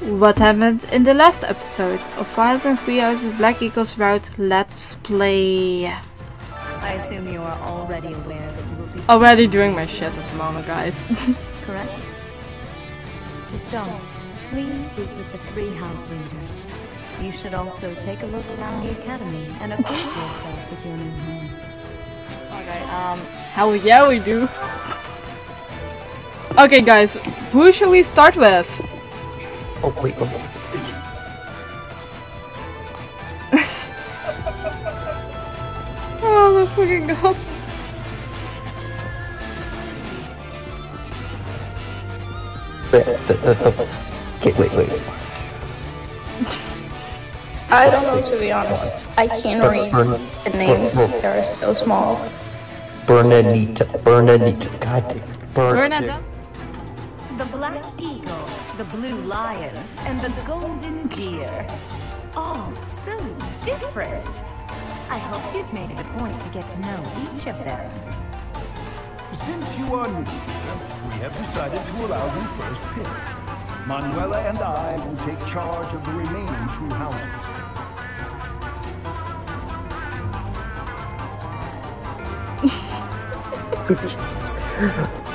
What happened in the last episode of 5.3 Hours of Black Eagles Route Let's Play? I assume you are already aware that you will be Already doing my shit at the moment, guys. correct? To start, please speak with the three house leaders. You should also take a look around the academy and acquaint yourself with your new home. okay, um, hell yeah we do. okay guys, who should we start with? Oh wait, let me look at these. Oh my fucking god. Okay, wait, wait. I don't know to be honest. I can't read the names. They're so small. Bernadita, Bernadita, god damn it. Bernadette? The Black Eagles, the Blue Lions, and the Golden Deer. All so different. I hope you've made it a point to get to know each of them. Since you are new here, we have decided to allow you first pick. Manuela and I will take charge of the remaining two houses.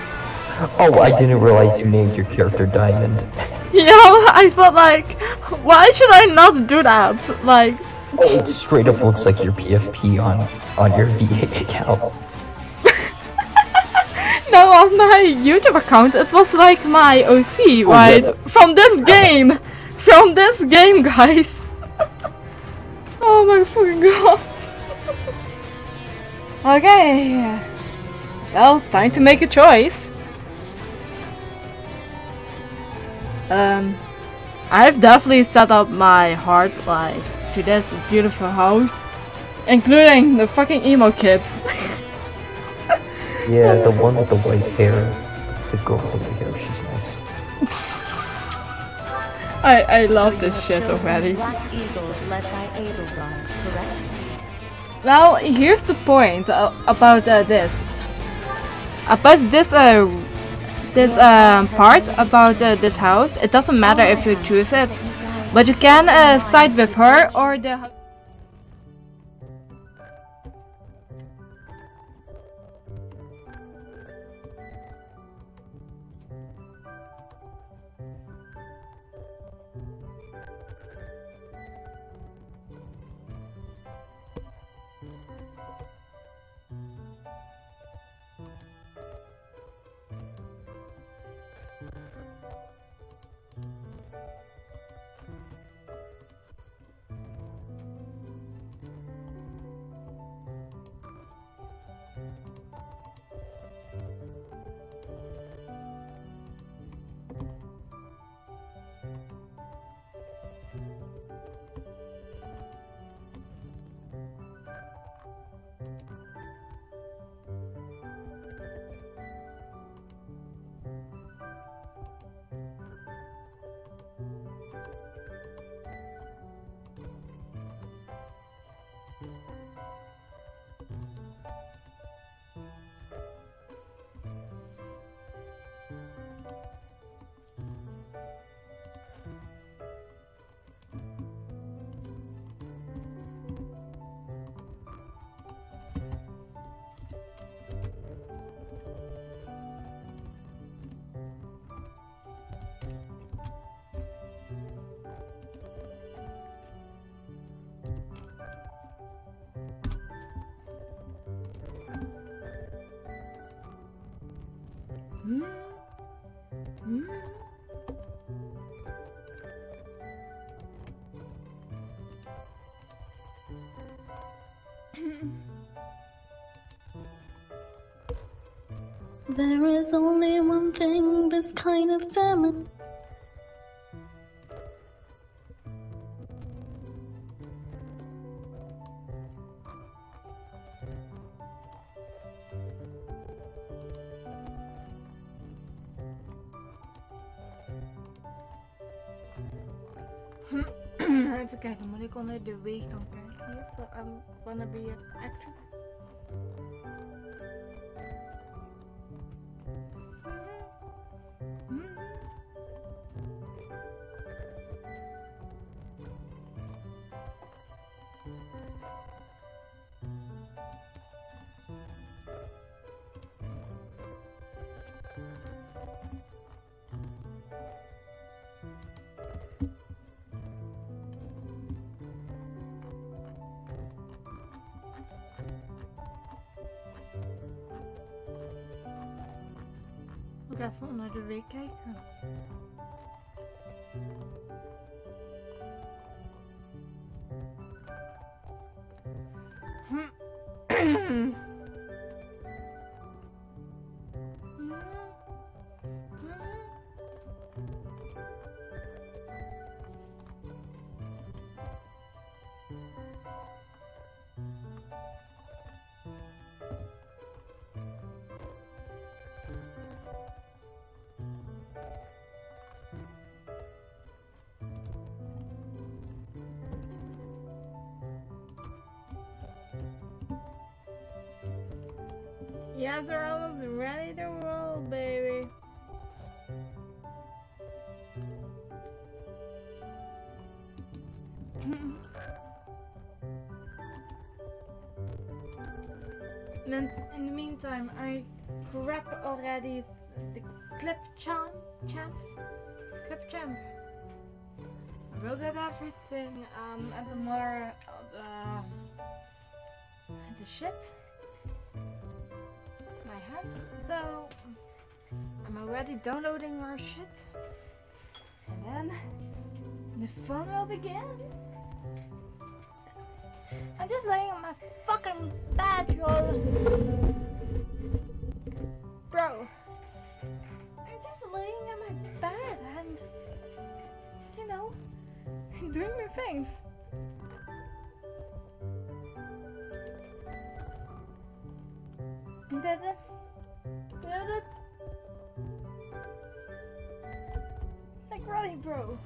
Oh, I didn't realize you named your character Diamond. Yeah, I felt like, why should I not do that? Like, Oh, it straight up looks like your PFP on on your VA account. no, on my YouTube account it was like my OC, oh, right? yeah. From this game! From this game, guys! oh my fucking god. okay. Well, time to make a choice. Um, I've definitely set up my heart like to this beautiful house, including the fucking emo kids. Yeah, the one with the white hair. The girl with the white hair, she's nice. I I love So this shit already. the Black Eagles led by Edelgard, correct? Now here's the point uh, about uh, this. About this uh this um part about uh, this house. It doesn't matter if you choose it, but you can uh, side with her or the. There is only one thing this kind of salmon. Even kijken, moet ik onder de weeg dan kijken hier? Voor I'm wanna be an actress? Ga even onder de week kijken. Yeah, they're almost ready to roll, baby. In the meantime, I grab already the clip champ, champ, clip champ. I will get everything, um, and the more, uh, the shit hands. So I'm already downloading our shit. And then the fun will begin. I'm just laying on my fucking bed, y'all. Bro. I'm just laying on my bed and you know doing my things. And then it like running bro.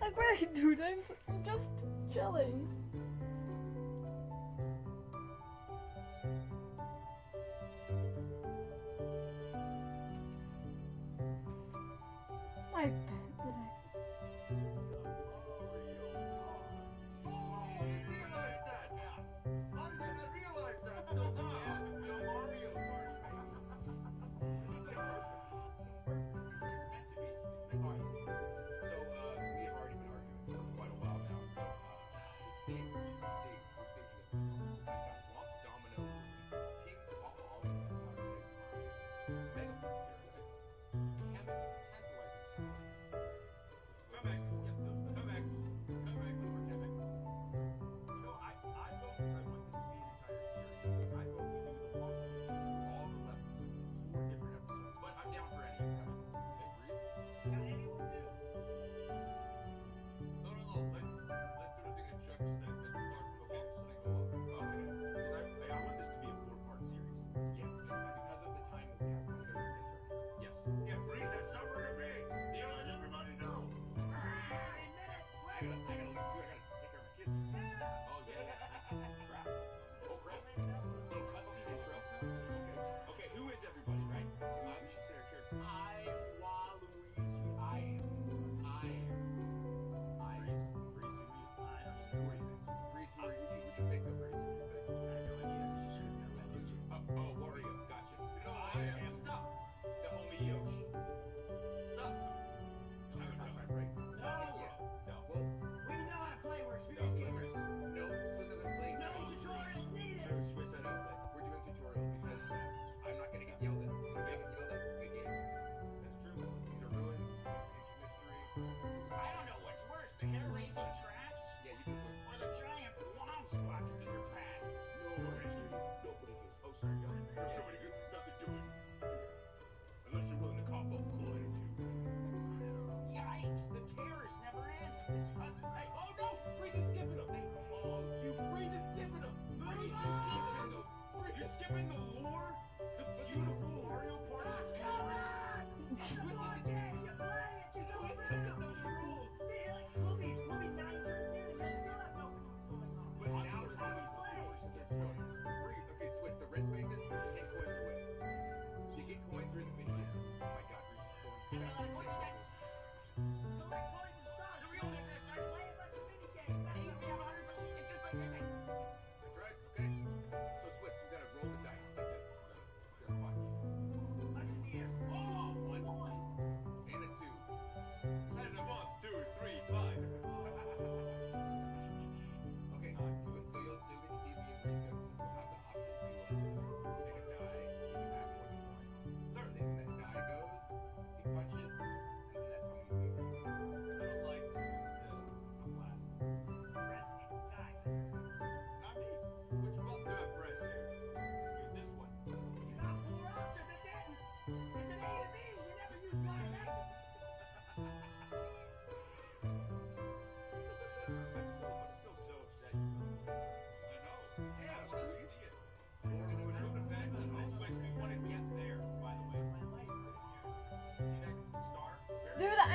Like I do, I'm, I'm just chilling.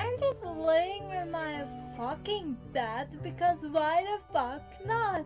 I'm just laying in my fucking bed because why the fuck not?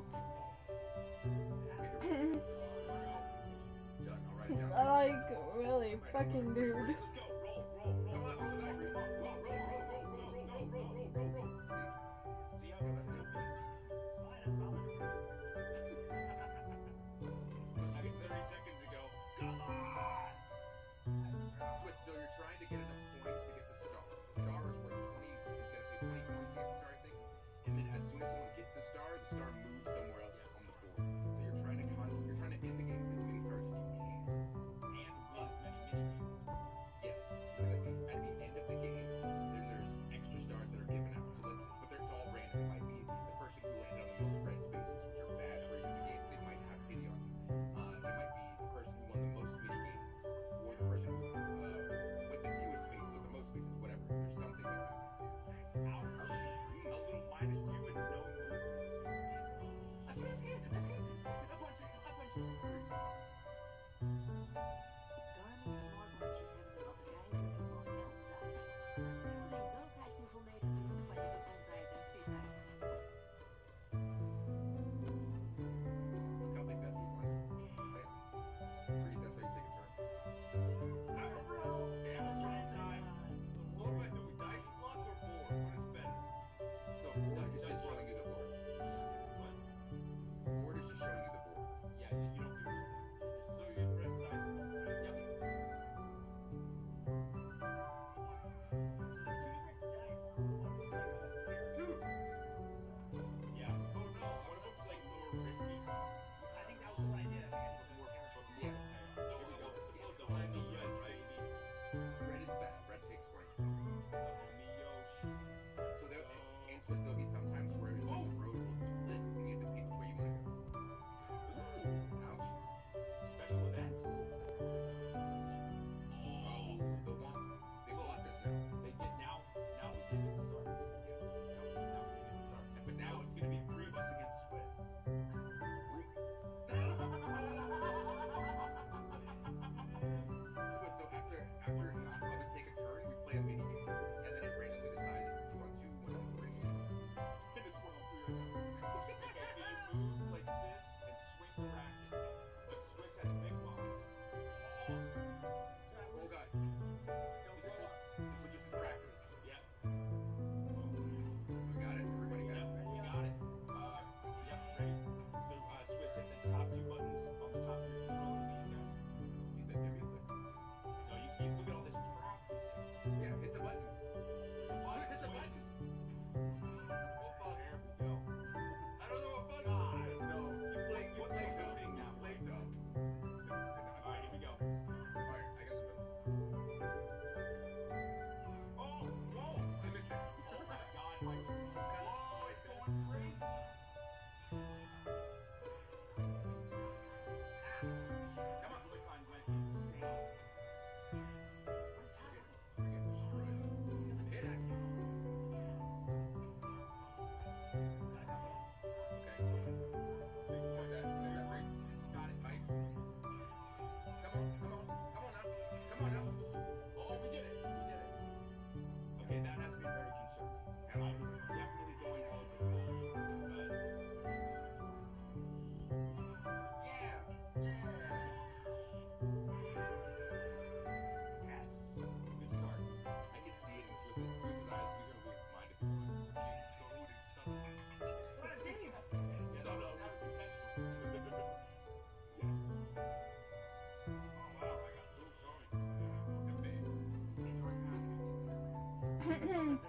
嗯。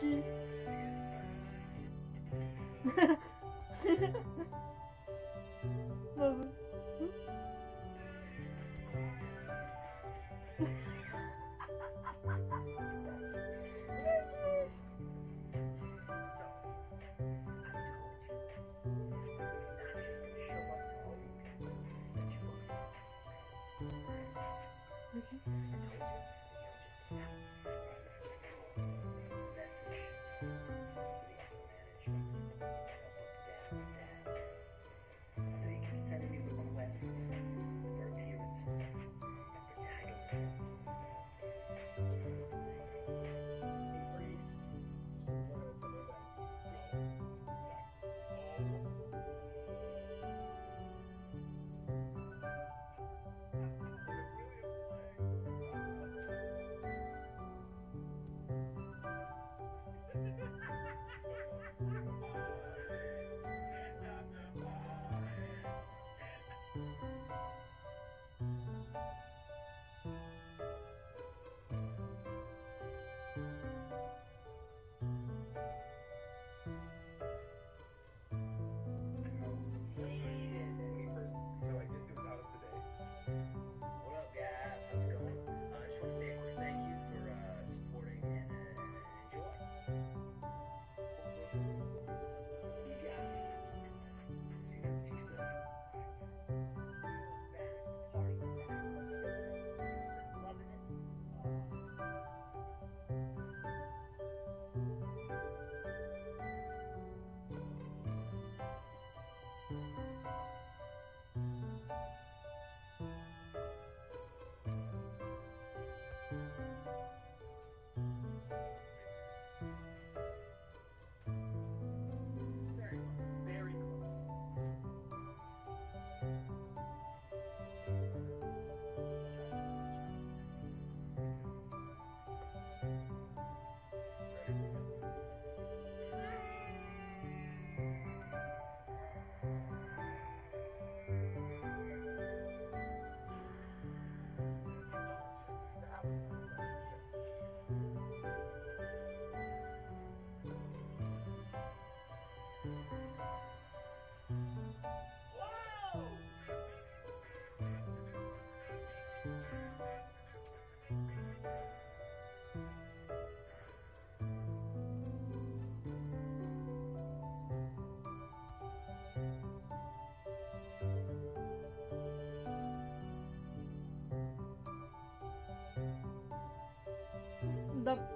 Dicky.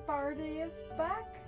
Party is back.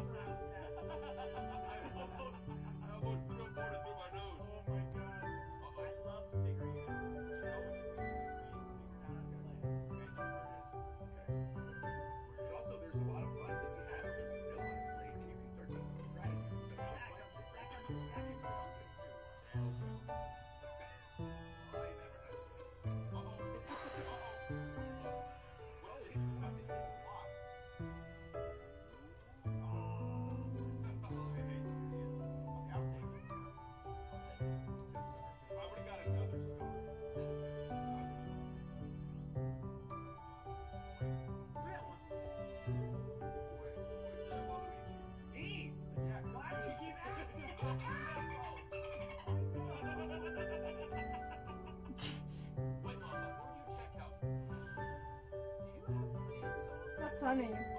That's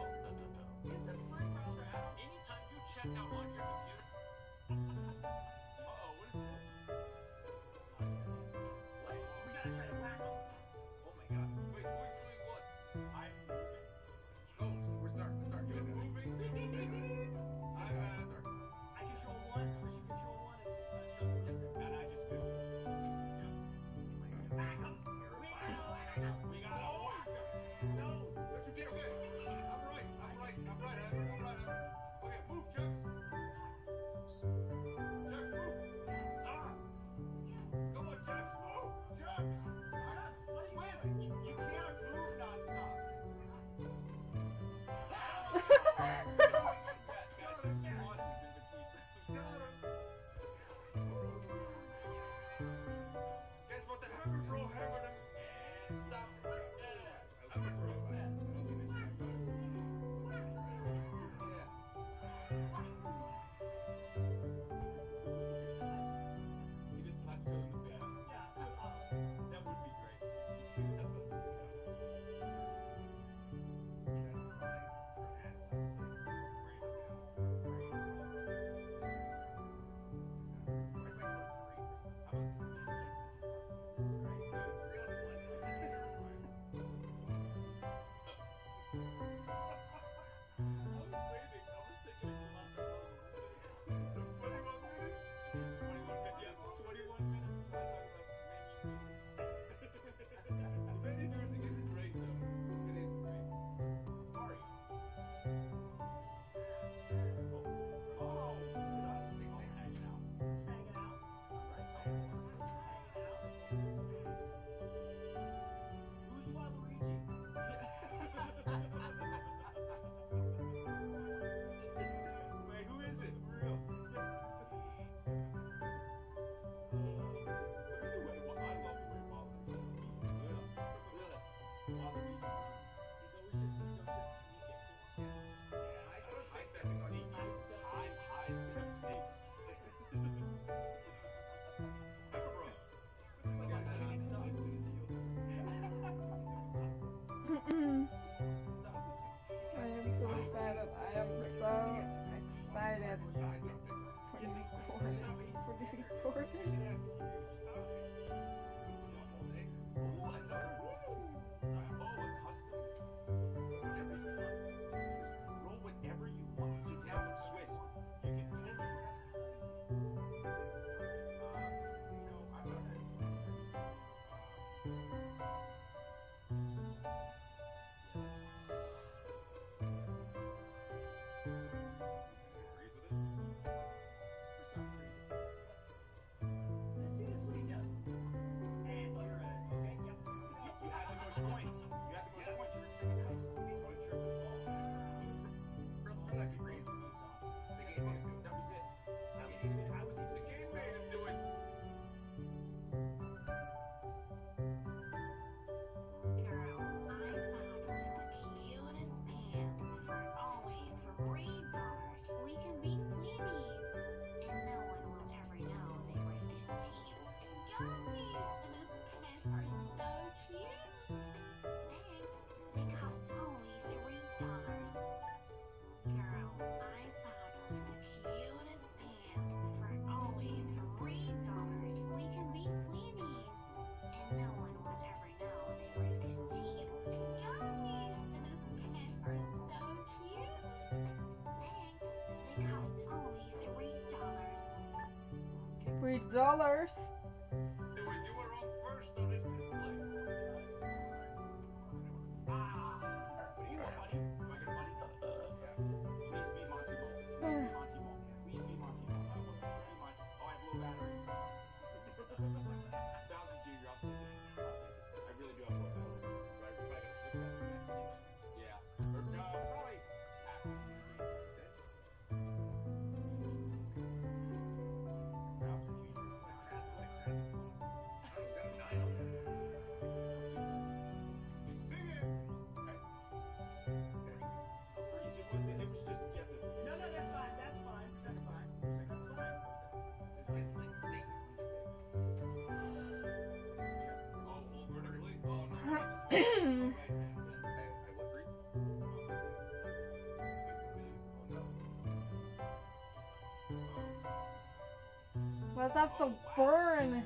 dollars. What's up, so burn?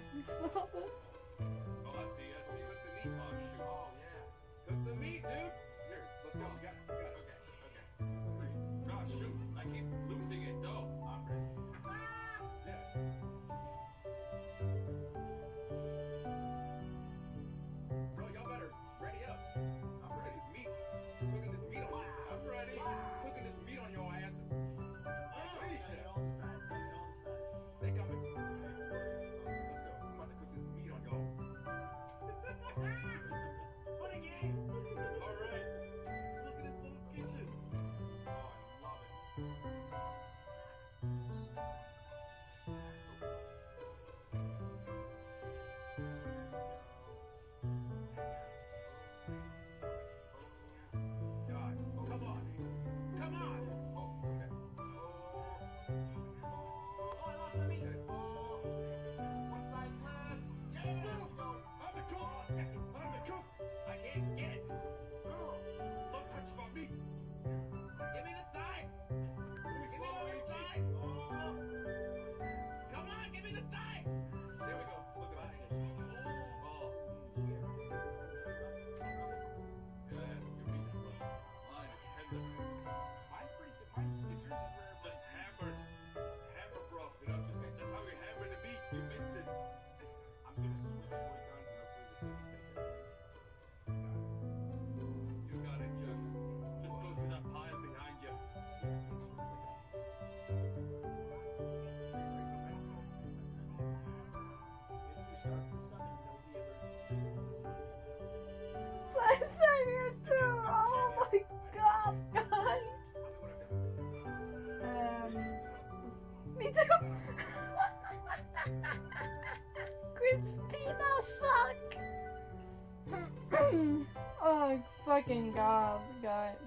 fucking god, guys.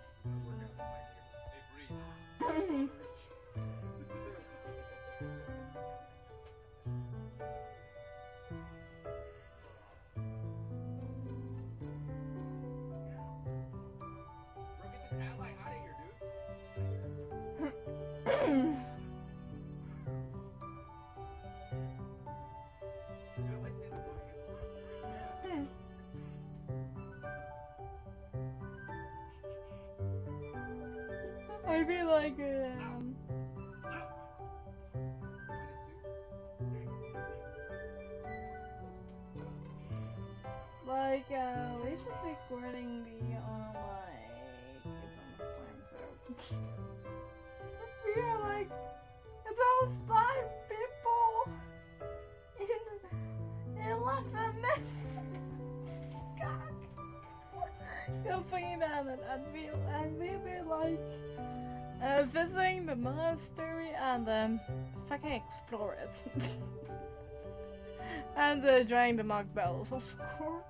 recording be on um, like it's almost time, so I feel like it's almost time, people. In eleven minutes. God, you'll fucking damn and I'd be, I'd be, like uh, visiting the monastery and um, fucking explore it. and uh, drawing the mock bells, of course.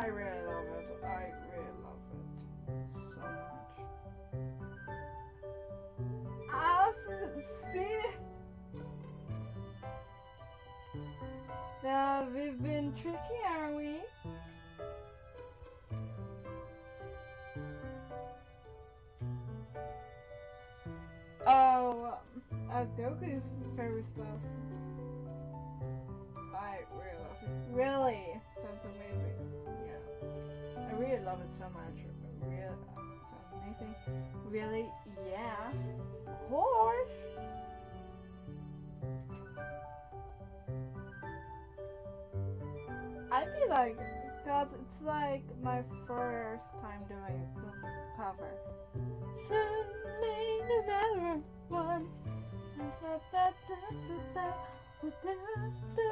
I really love it. I really love it so much. I've seen it. Now we've been tricky, are we? Oh, uh, Goku is very sus. So much. Really, so amazing. Really, yeah, of course. I feel like because it's like my first time doing the cover. Da, da, da, da,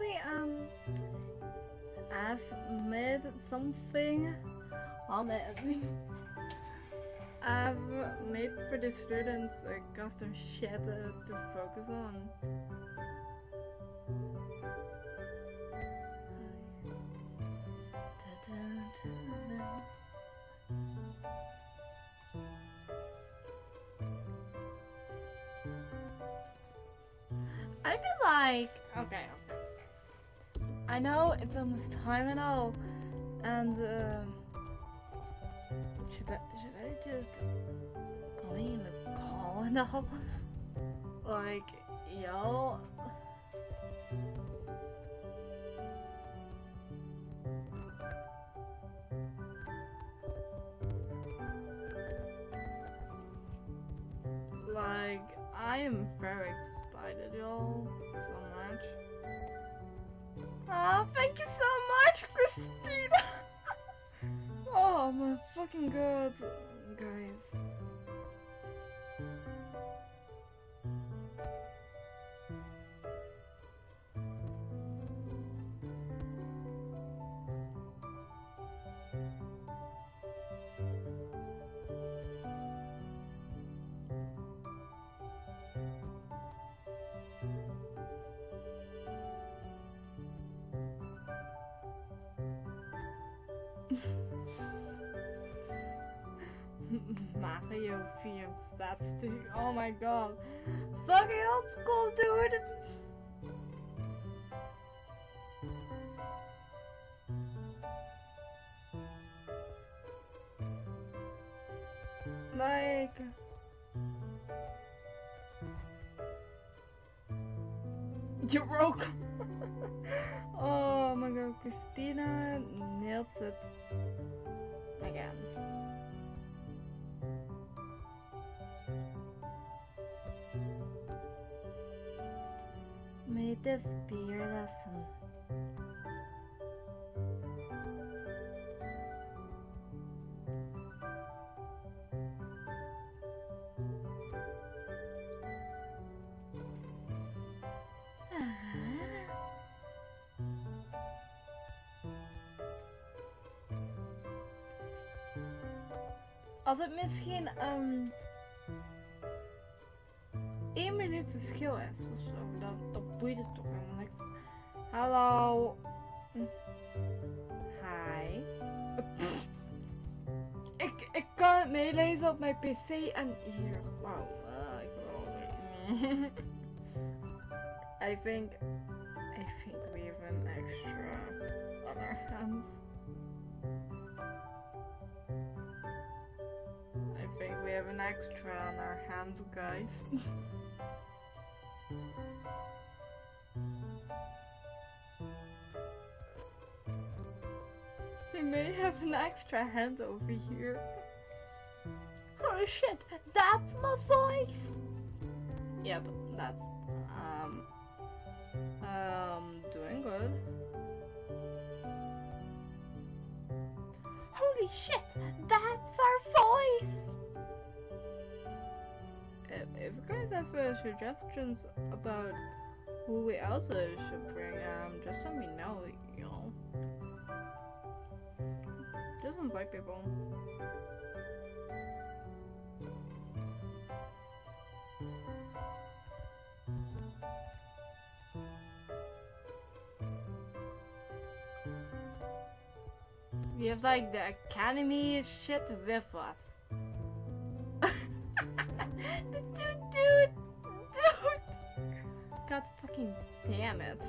you um, I've made something on it. I've made for the students a custom uh, to focus on. I feel like okay. I know it's almost time and all, and um, should I should I just clean the call and all? Like yo. My fucking god, guys. Mario Fantastic. Oh my god. Fucking old school, dude! Like... You broke! oh my god, Cristina nails it again. this be your lesson. Uh-huh. Also Mäuschen, ähm, um, één minuut verschil is of zo, dan, dan boeit het toch niks. Hallo. Hi. Ik, ik kan het meelezen op mijn pc en hier. Wil het. I think I think we have an extra on our hands. I think we have an extra on our hands, guys. we may have an extra hand over here. Holy shit, that's my voice! Yeah, but that's um um doing good. Holy shit, that's our voice! If, you guys have uh, suggestions about who we also should bring, um, just let me know, you know. Just invite people. We have like the academy shit with us. Damn it.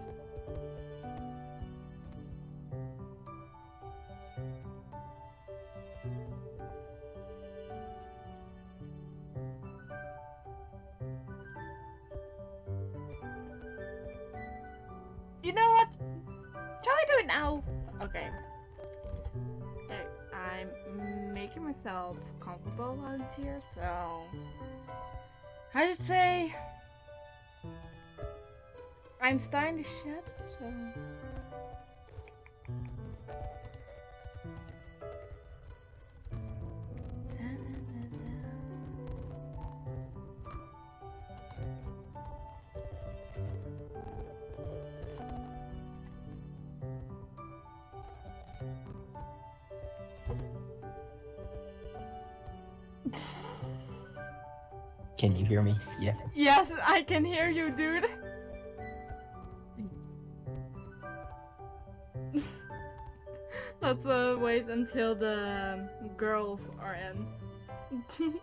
I'm starting to so Can you hear me? Yeah. Yes, I can hear you, dude. Let's uh, wait until the girls are in.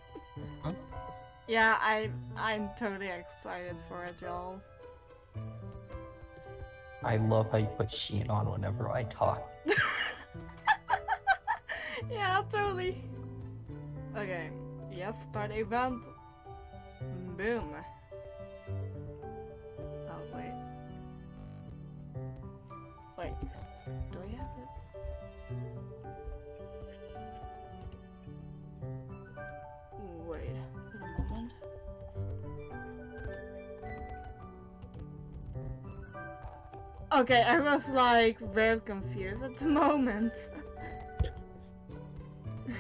yeah, I'm I'm totally excited for it, y'all. I love how you put Sheen on whenever I talk. yeah, totally. Okay, yes, start event. Boom. Okay, I was like very confused at the moment.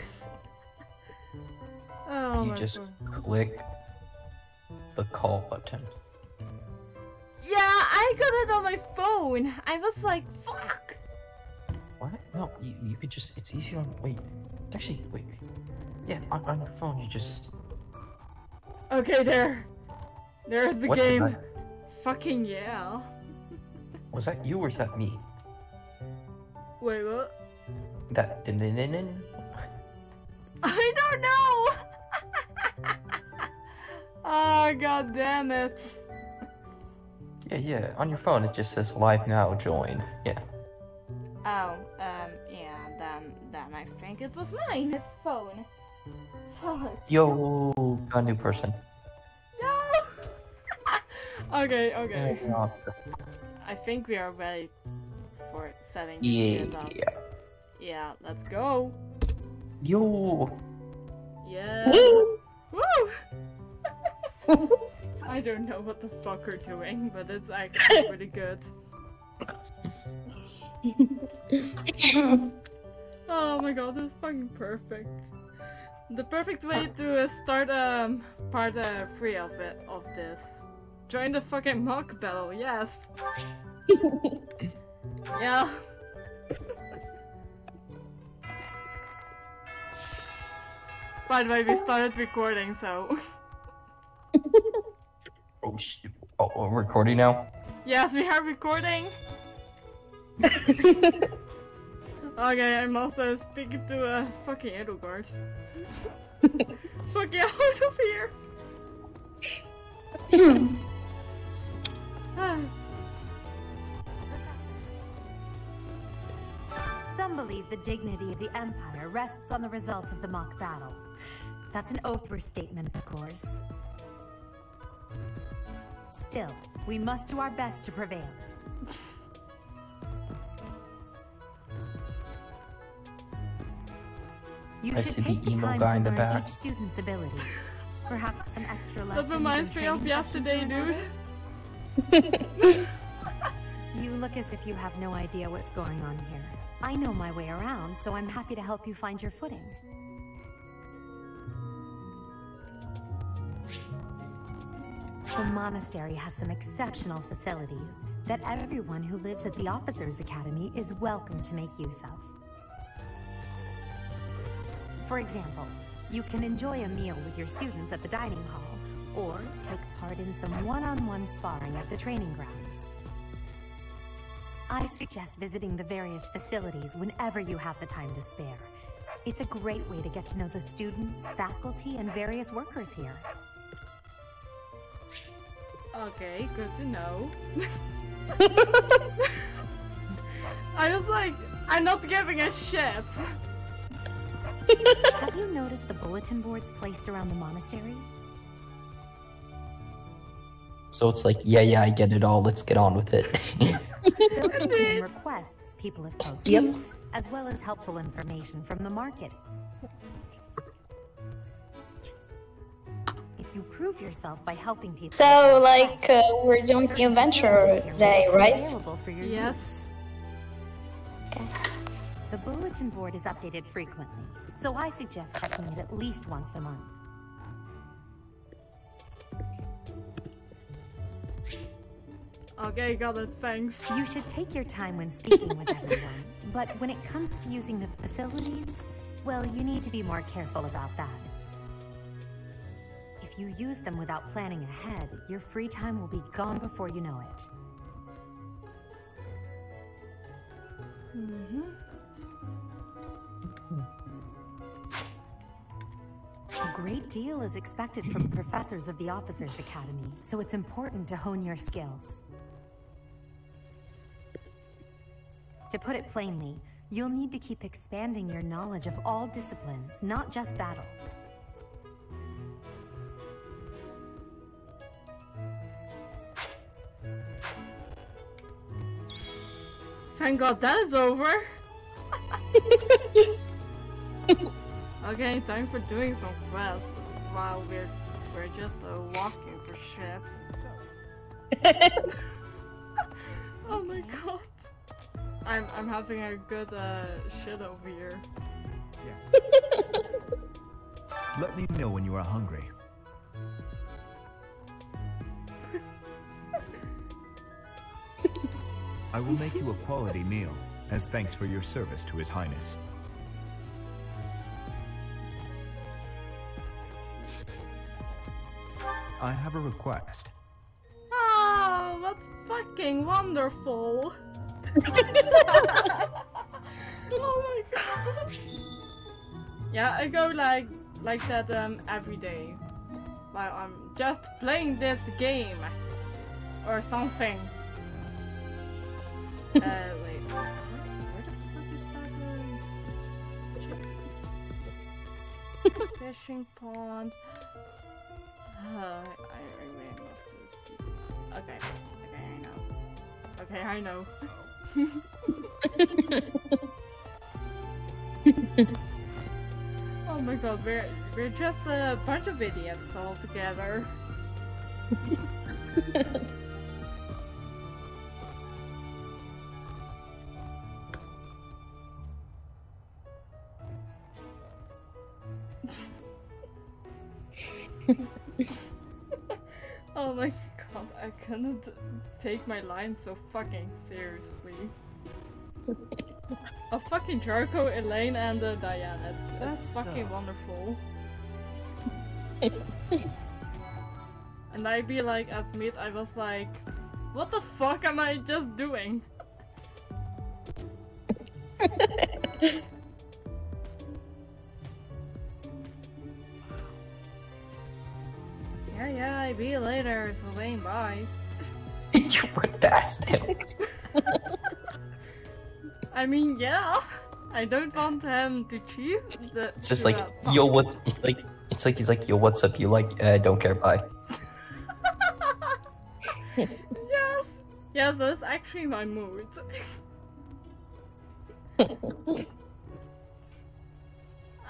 oh you just God. click the call button. Yeah, I got it on my phone. I was like, fuck. What? No, you, you could just, it's easy on, wait. Actually, wait. Yeah, on, on your phone, you just. Okay, there. There's the What game. Fucking yeah. Was that you or was that me? Wait, what? That. din- din- din-? I don't know. oh god damn it. Yeah, yeah. On your phone, it just says live now, join. Yeah. Oh, um, yeah. Then, then I think it was mine phone. Fuck. Yo, got a new person. No. okay, okay. I think we are ready for setting Yeah. shit up. Yeah, let's go. Yo. Yeah. Woo! Woo! I don't know what the fuck we're doing, but it's actually pretty good. oh my god, this is fucking perfect. The perfect way to start um part uh, three of it of this. Join the fucking mock battle, yes. yeah. By the way, we started recording, so Oh shit. Oh, we're recording now? yes, we are recording. okay, I'm also speaking to a fucking Edelgard. Fuck you out of here! Some believe the dignity of the Empire rests on the results of the mock battle. That's an overstatement, of course. Still, we must do our best to prevail. You I should see the take the emo time guy to in the learn back. each student's abilities. Perhaps some extra That lessons. reminds or me of training yesterday, or dude. You look as if you have no idea what's going on here. I know my way around, so I'm happy to help you find your footing. The monastery has some exceptional facilities that everyone who lives at the Officers Academy is welcome to make use of. For example, you can enjoy a meal with your students at the dining hall, or take part in some one-on-one sparring at the training grounds. I suggest visiting the various facilities whenever you have the time to spare. It's a great way to get to know the students, faculty, and various workers here. Okay, good to know. I was like, I'm not giving a shit. Have you noticed the bulletin boards placed around the monastery? So it's like, yeah, yeah, I get it all. Let's get on with it. Those contain requests people have posted, Yep. as well as helpful information from the market. If you prove yourself by helping people, So, like, uh, we're doing the adventure day, right? For your Yes. use. The bulletin board is updated frequently, so I suggest checking it at least once a month. Okay, got it, thanks. You should take your time when speaking with everyone, but when it comes to using the facilities, well, you need to be more careful about that. If you use them without planning ahead, your free time will be gone before you know it. Mm -hmm. A great deal is expected from professors of the Officers Academy, so it's important to hone your skills. To put it plainly, you'll need to keep expanding your knowledge of all disciplines, not just battle. Thank God that is over. okay, time for doing some quests while we're we're just uh, walking for shit. oh my god. I'm I'm having a good uh, shit over here. Yes. Let me know when you are hungry. I will make you a quality meal as thanks for your service to His Highness. I have a request. Oh, that's fucking wonderful. Oh my god. Yeah, I go like like that um every day. While I'm just playing this game or something. uh wait. Where where the fuck is that going? Fishing pond. Uh, I, I really must see. Okay, okay, I know. Okay, I know. oh my god, we're we're just a bunch of idiots all together. oh my god, I cannot take my lines so fucking seriously. a fucking Jarko, Elaine, and uh, Diane. It's, it's That's, fucking uh, wonderful. and I'd be like, as Meat, I was like, what the fuck am I just doing? yeah, yeah, I be later, Sylvain, bye. you past him. I mean, yeah, I don't want him to cheat. The, It's just like, yo, what? It's like, it's like he's like, yo, what's up? You like? Uh, don't care. Bye. Yes! Yes, that's actually my mood.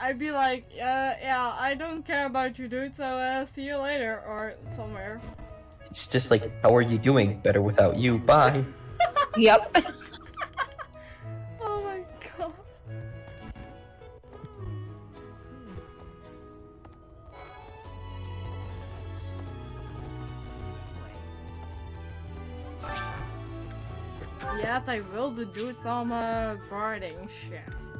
I'd be like, yeah, yeah, I don't care about you, dude, so uh, see you later, or somewhere. It's just like, how are you doing? Better without you. Bye. Yep. Oh my god. Yes, I will do some uh, guarding shit.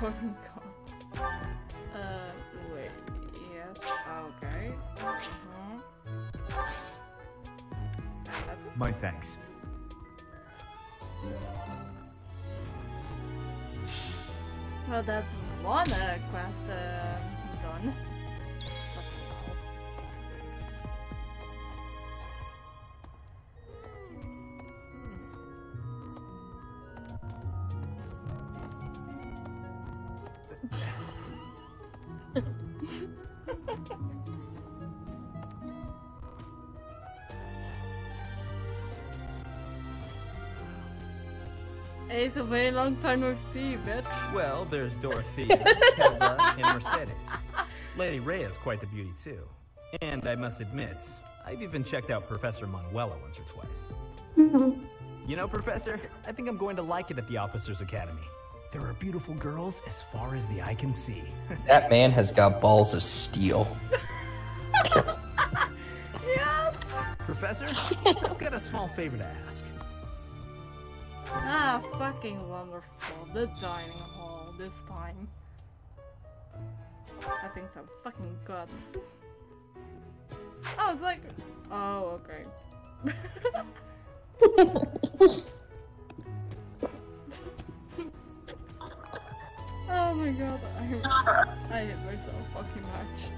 Oh my god. Uh, wait. Yes, okay. And that's it. My thanks. Well, that's one uh, quest very long time no see, bitch. Well, there's Dorothea, Hilda, and Mercedes. Lady Rhea's quite the beauty, too. And I must admit, I've even checked out Professor Manuela once or twice. You know, Professor, I think I'm going to like it at the Officers Academy. There are beautiful girls as far as the eye can see. That man has got balls of steel. Yes! Professor, I've got a small favor to ask. Fucking wonderful. The dining hall this time. Having some fucking guts. I was like, oh, okay. oh my god, I, I hate myself fucking much.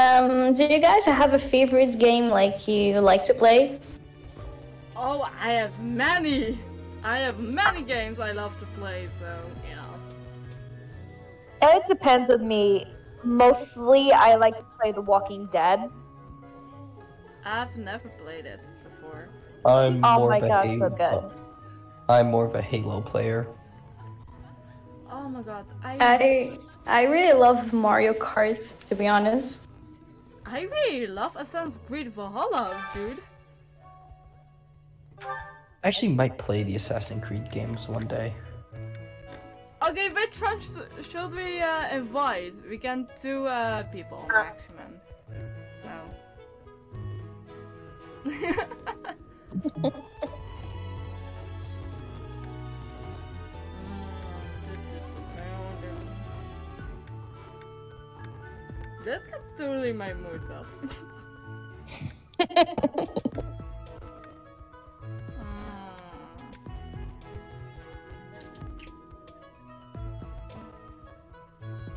Um, do you guys have a favorite game like you like to play? Oh, I have many! I have many games I love to play, so, yeah. It depends with me. Mostly, I like to play The Walking Dead. I've never played it before. I'm Oh more my of a god, Halo. so good. I'm more of a Halo player. Oh my god, I I I really love Mario Kart to be honest. I really love Assassin's Creed Valhalla, dude. I actually might play the Assassin's Creed games one day. Okay, which one should we uh, invite? We can two uh, people maximum. So. This got totally my mood up.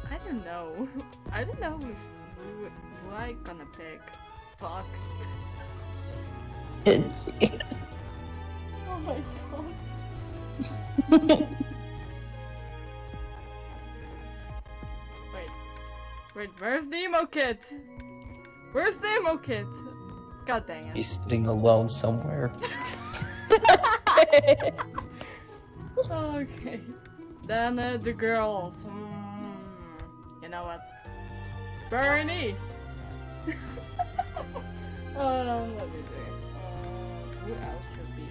I don't know. I don't know who, who, who I gonna pick. Fuck. Oh my god. Wait, where's the emo kit? Where's the emo kit? God dang it. He's sitting alone somewhere. okay. Then uh, the girls. Hmm. You know what? Bernie! um, let me see. Uh, who else should be?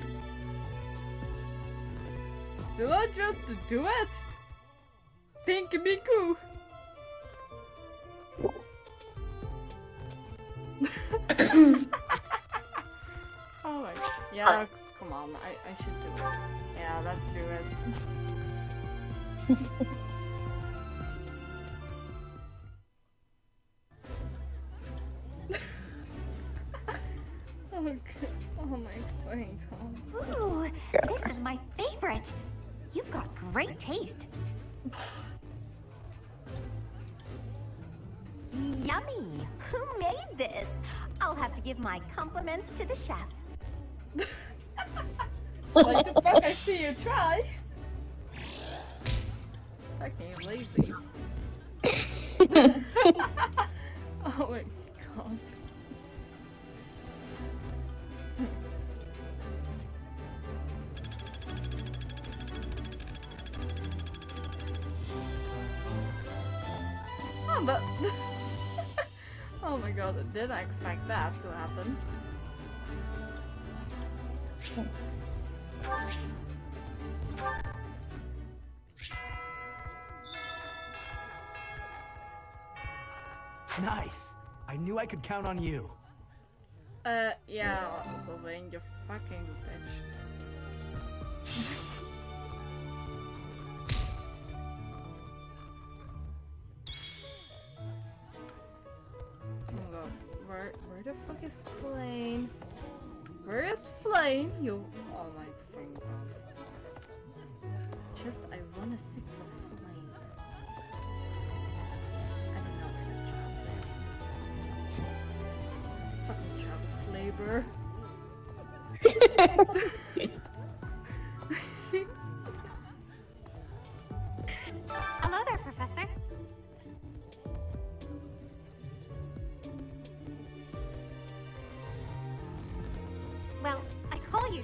Do I just do it? Pink Miku! Yeah, come on, I, I should do it. Yeah, let's do it. okay. Oh my fucking god. Ooh, this is my favorite. You've got great taste. Yummy! Who made this? I'll have to give my compliments to the chef. Like the fuck I see you try. Fucking lazy. oh my god. Oh, that. oh my god, I didn't expect that to happen. Nice. I knew I could count on you. Uh, yeah, Sylvain, you fucking bitch. oh god, where, where the fuck is Flayn? Where is Flayn? You, oh my god. Just, I wanna see with Flayn. I don't know if the Fucking child labor.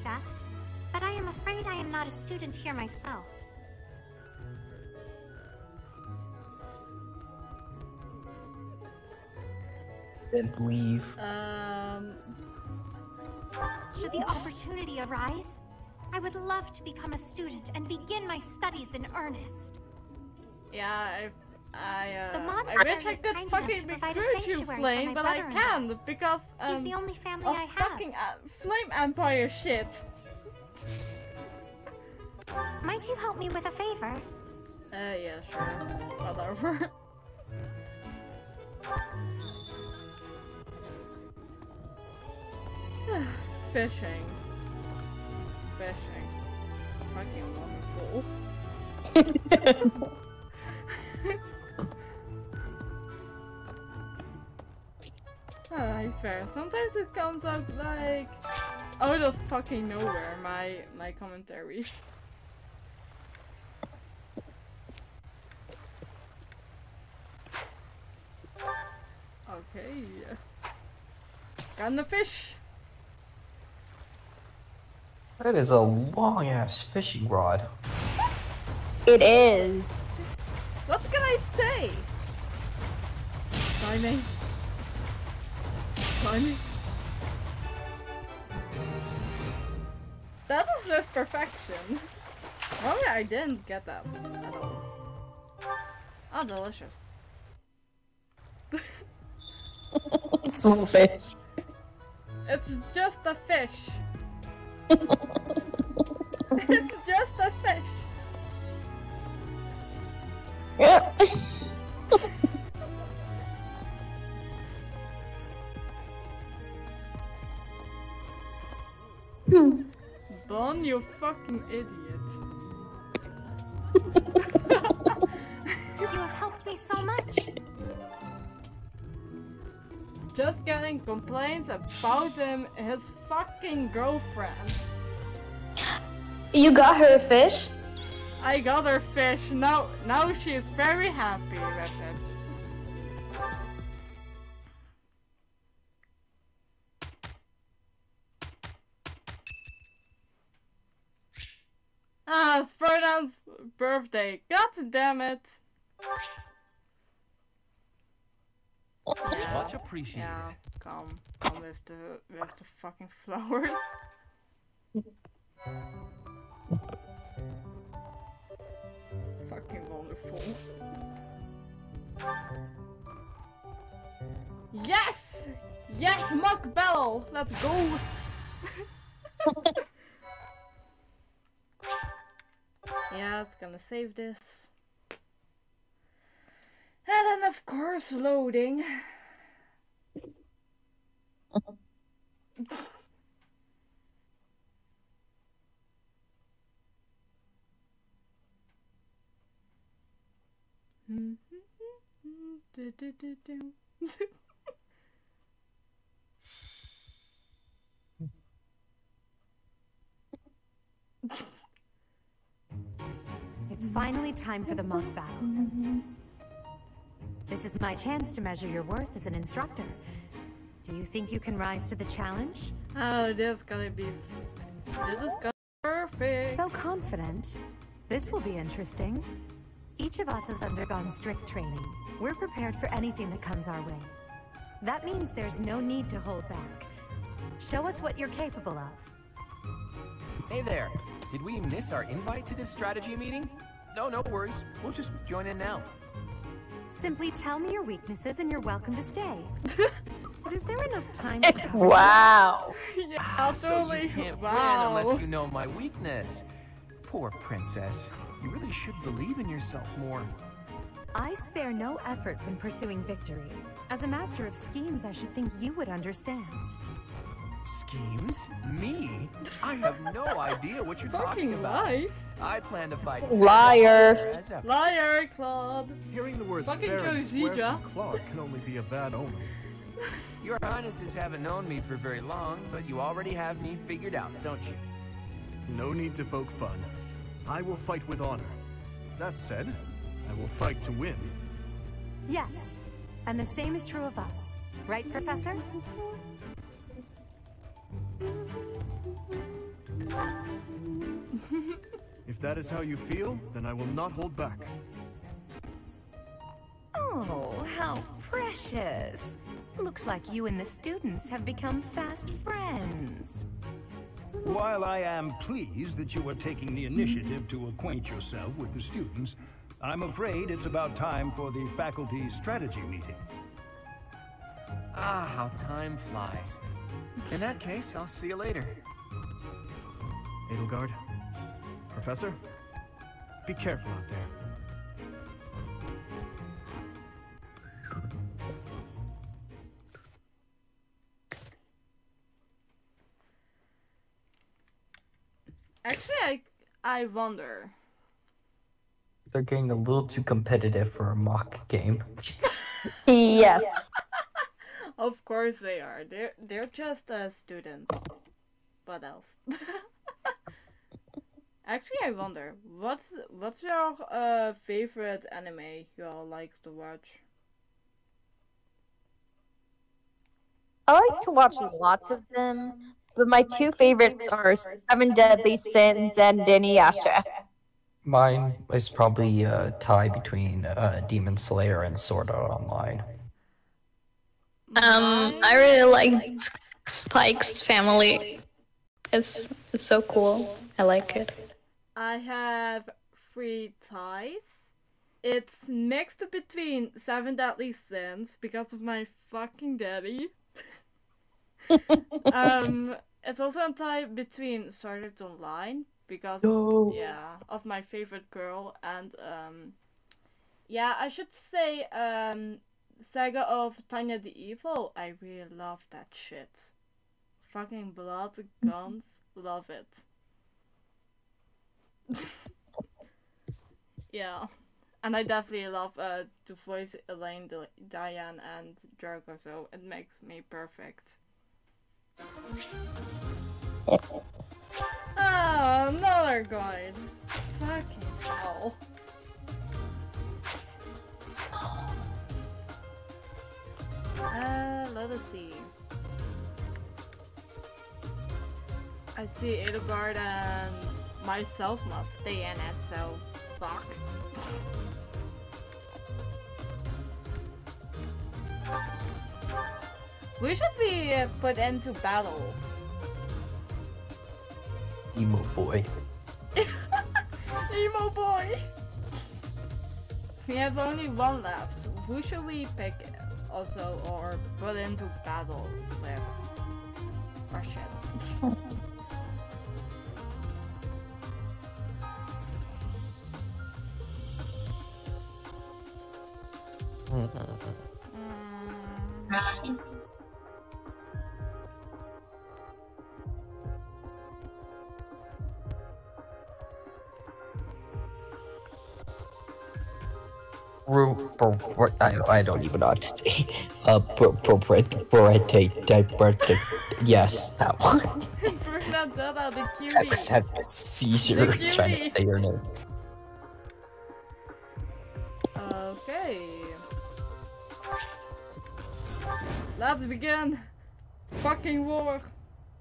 that, but I am afraid I am not a student here myself. Then leave. Um, Should the opportunity arise, I would love to become a student and begin my studies in earnest. yeah, I, I, uh, The I monastery wish I is could kind enough fucking to recruit you, Flayn, my but I can't because um, He's the only family of I have. fucking uh, Flame Empire shit. Might you help me with a favor? Uh, yeah, sure, whatever. Fishing. Fishing. Fucking wonderful. Ah, I swear, sometimes it comes out like out of fucking nowhere. My my commentary. Okay. Got the fish. That is a long ass fishing rod. It is. What can I say? Timing. Timing. That was with perfection. Normally I didn't get that at all. Oh, delicious. Small fish. It's just a fish. it's just a fish. Yeah. Bon, you fucking idiot. You have helped me so much. Just getting complaints about him, his fucking girlfriend. You got her a fish? I got her fish. Now, now she is very happy with it. Ah, it's Ferdinand's birthday. God damn it. Much appreciated. Yeah, come, come with the with the fucking flowers. fucking wonderful. Yes! Yes, Mock Bell! Let's go! yeah, it's gonna save this. And then, of course, loading. Mm-hmm. It's finally time for the mock battle. This is my chance to measure your worth as an instructor. Do you think you can rise to the challenge? Oh, this is gonna be. This is gonna be perfect. So confident. This will be interesting. Each of us has undergone strict training. We're prepared for anything that comes our way. That means there's no need to hold back. Show us what you're capable of. Hey there. Did we miss our invite to this strategy meeting? No, no worries. We'll just join in now. Simply tell me your weaknesses and you're welcome to stay. but is there enough time to cover Wow. yeah, Ah, so you can't wow. win unless you know my weakness. Poor princess. You really should believe in yourself more. I spare no effort when pursuing victory. As a master of schemes, I should think you would understand. Schemes? Me? I have no idea what you're talking about. lies. I plan to fight. Liar. fair as ever. Liar, Claude. Hearing the words Fucking fair and square from Claude can only be a bad omen. Your highnesses haven't known me for very long, but you already have me figured out, don't you? No need to poke fun. I will fight with honor. That said, I will fight to win. Yes, and the same is true of us. Right, Professor? If that is how you feel, then I will not hold back. Oh, how precious. Looks like you and the students have become fast friends. While I am pleased that you are taking the initiative to acquaint yourself with the students, I'm afraid it's about time for the faculty strategy meeting. Ah, how time flies. In that case, I'll see you later. Edelgard, Professor, be careful out there. Actually, I I wonder. They're getting a little too competitive for a mock game. Yes. Of course they are. They're they're just uh, students. What else? Actually, I wonder what's what's your uh favorite anime you all like to watch? I like to watch lots of them, but my two favorites are Seven Deadly Sins and Inuyasha. Mine is probably a tie between uh, Demon Slayer and Sword Art Online. Um, I really like Spy x Family. It's it's so cool. I like it. I have three ties. It's mixed between Seven Deadly Sins because of my fucking daddy. um, it's also a tie between Sword Art Online because No. yeah of my favorite girl and um yeah I should say um Saga of Tanya the Evil. I really love that shit. Fucking blood, guns, love it. yeah. And I definitely love uh, to voice Elaine, Di- Diane, and Jericho, so it makes me perfect. Ah, another guide. Fucking hell. Uh, let us see. I see Edelgard and myself must stay in it, so fuck. We should be uh, put into battle. Emo boy. Emo boy! We have only one left. Who should we pick also or put into battle with Russia. mm. I, I don't even know how to say. Uh, yes, that one. Bernadetta, the I cutie. just had a seizure The trying cutie. to say her name. Okay. Let's begin. Fucking war.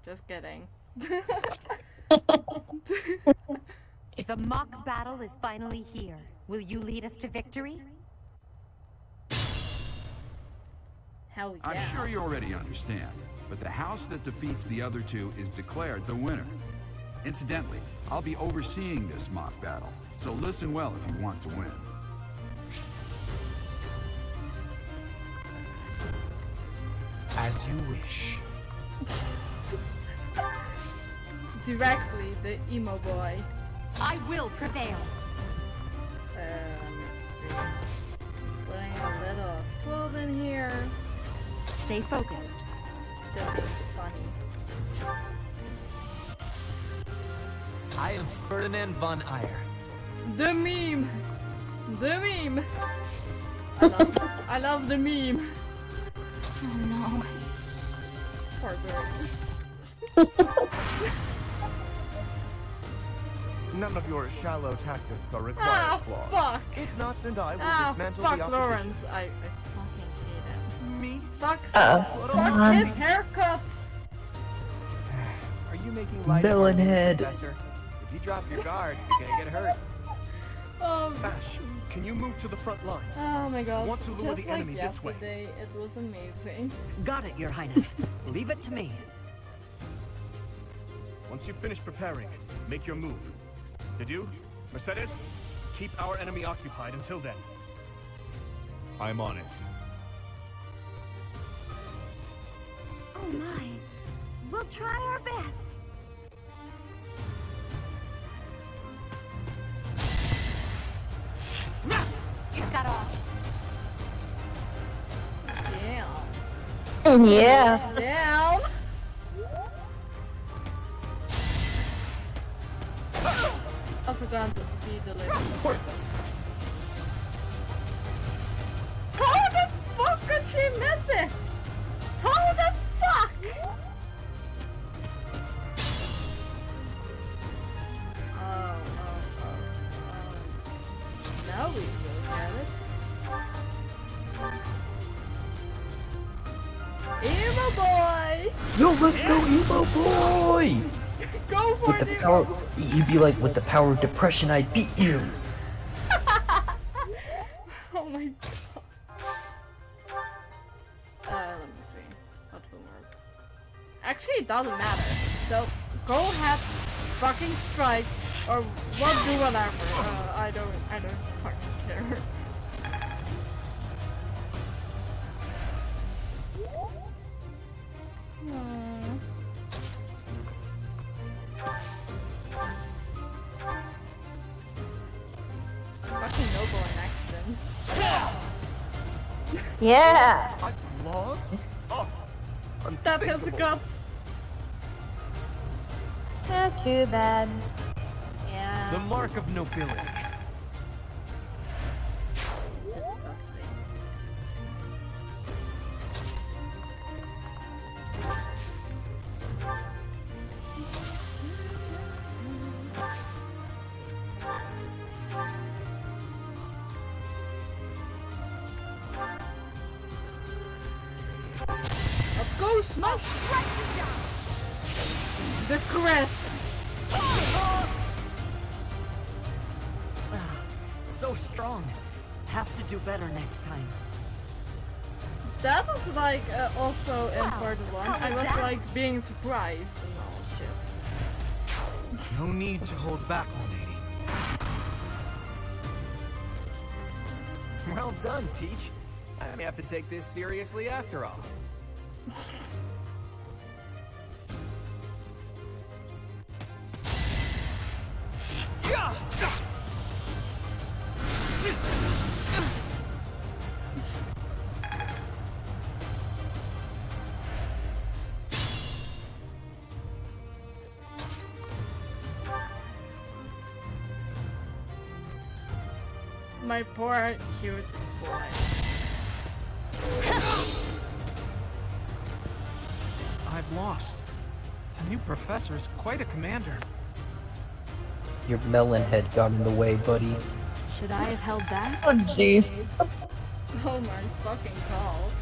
Just kidding. The mock battle is finally here. Will you lead us to victory? Hell yeah. I'm sure you already understand, but the house that defeats the other two is declared the winner. Incidentally, I'll be overseeing this mock battle, so listen well if you want to win. As you wish. Directly, the emo boy. I will prevail. Um, putting a little salt in here. Stay focused. That funny. I am Ferdinand von Aegir. The meme! The meme! I love, I love the meme. Oh no. Poor bird. None of your shallow tactics are required, Ah, Claude. fuck! Ignatz and I will Ah, dismantle fuck the opposition. Lorenz. I, I fucking hate him. Me? Fuck, Uh, fuck his haircut! Are you making light of our head. professor? If you drop your guard, you're gonna get hurt. Oh, Ash, can you move to the front lines? oh my god. Want to lure Just the like enemy this way. yesterday, it was amazing. Got it, Your Highness. Leave it to me. Once you finish preparing, make your move. Did you? Mercedes? Keep our enemy occupied until then. I'm on it. Oh my. We'll try our best. You've got off. Yeah. Yeah. Down! Also going to be delivered. Pointless. How the fuck could she miss it? Yo, let's go, emo boy! Go for With it, the emo power, you'd be like, with the power of depression, I beat you. Oh my god. Uh, let me see. What will work? Actually, it doesn't matter. So, go ahead, fucking strike, or what do whatever. Uh, I don't, I don't fucking care. Yeah. I've lost? Oh, That has unthinkable. guts. Not too bad. Yeah. The mark of nobility. Being surprised and all shit. No need to hold back, my lady. Well done, Teach. I may have to take this seriously after all. My poor cute boy. I've lost. The new professor is quite a commander. Your melon head got in the way, buddy. Should I have held back? Oh, jeez. Oh my fucking calls.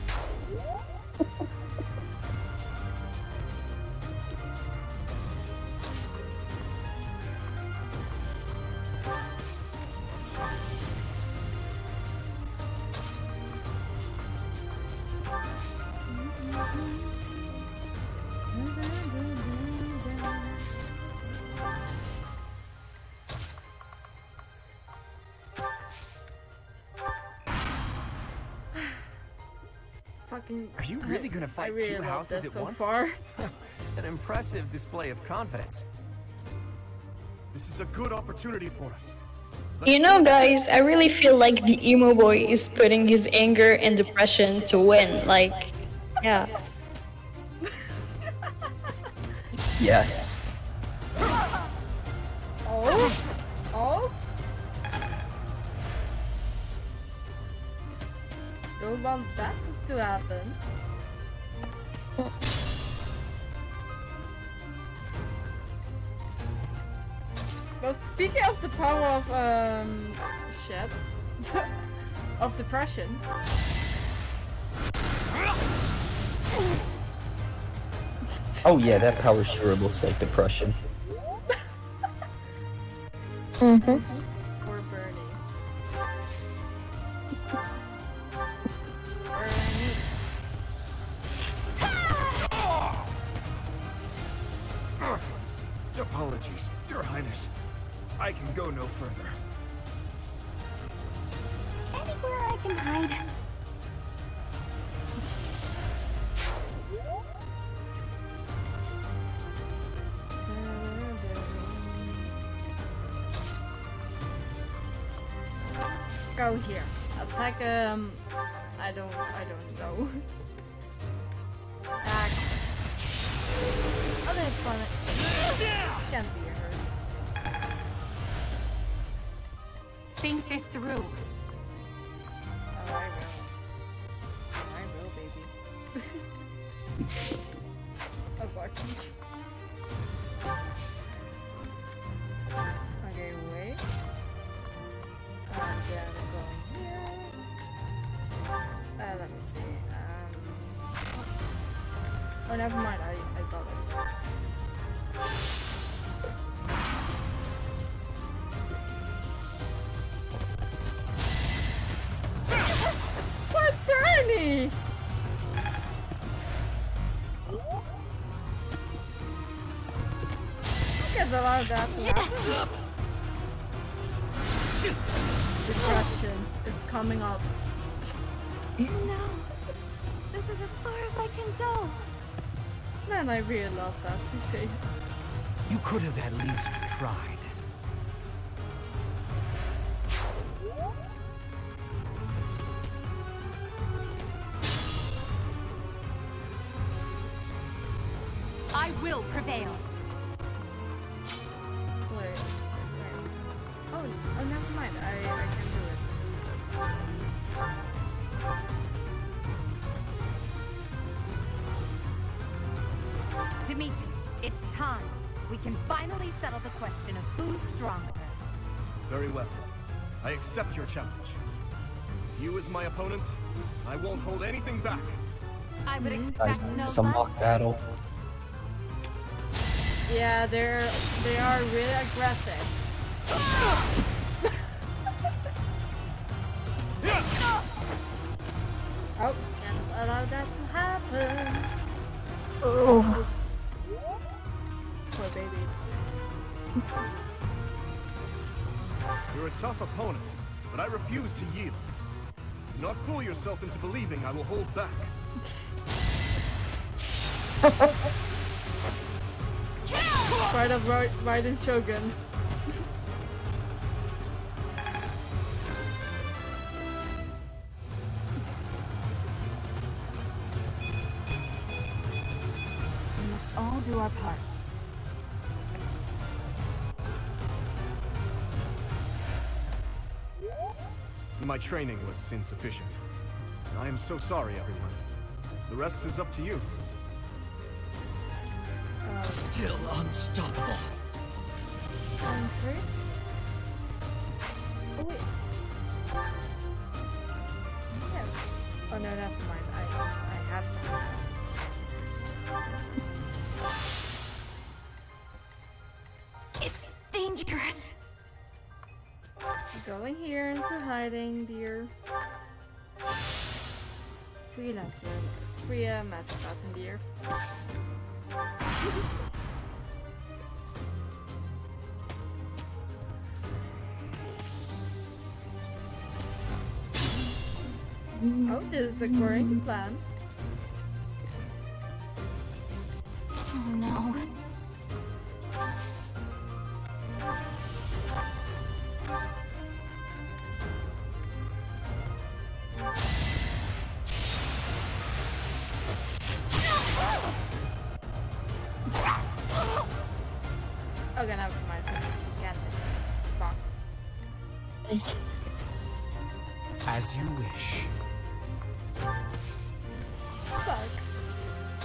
You really gonna fight really two houses at so once? Far. An impressive display of confidence. This is a good opportunity for us. You know, guys, I really feel like the emo boy is putting his anger and depression to win. Like, yeah. Yes. Oh yeah, that power sure looks like depression. I can't allow that to happen. Depression is coming up. No. This is as far as I can go. Man, I really love that to say. You could have at least tried. Accept your challenge. With you as my opponent, I won't hold anything back. I would hmm. Nice, expect no some mock battle. Yeah, they're they are really aggressive. Oh, can't allow that to happen. Oh. Tough opponent, but I refuse to yield. Do not fool yourself into believing I will hold back. Right of right, right in Shogun. We must all do our part. My training was insufficient. I am so sorry, everyone. The rest is up to you. Still unstoppable. Oh wait. Oh no, never mind. Into hiding, dear. Freelancer. Free uh, match pattern, dear. Oh, this is according to plan. Oh no.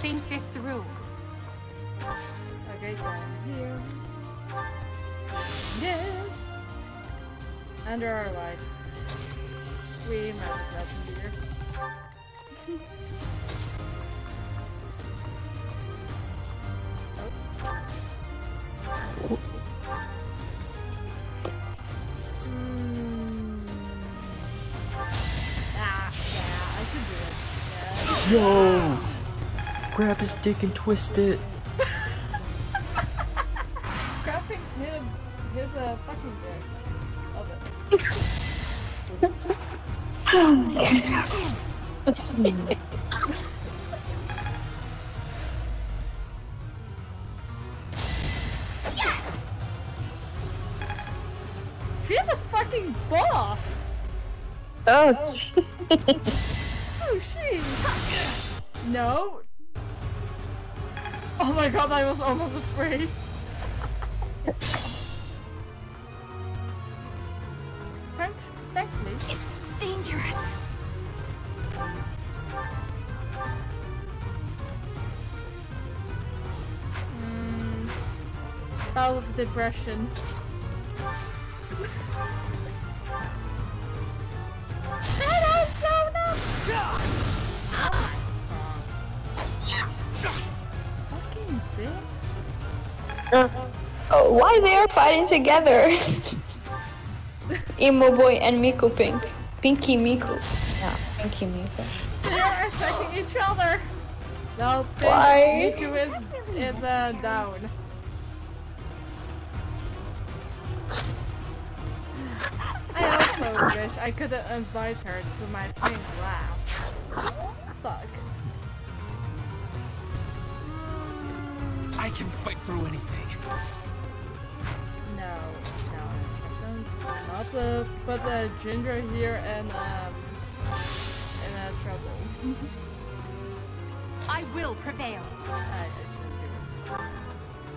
Think this through. Okay, go here. Yes. Under our life. We must have here. Ah, yeah, I should do it. Yeah. Yo! Grab his dick and twist it. Grabbing his, his uh, fucking dick. Love it. She's a fucking boss! Oh, Oh, bout of depression. That is so Fucking bitch. Oh, why they are fighting together? Emo boy and Miku Pink. Pinky Miku. Yeah, Pinky Miku. They are attacking each other. No, Pink Why? Miku is, is uh, down. I couldn't invite her to my pink laugh. Fuck. I can fight through anything. No, no. Not to put the ginger here and um in uh, trouble. I will prevail. I, I shouldn't do it.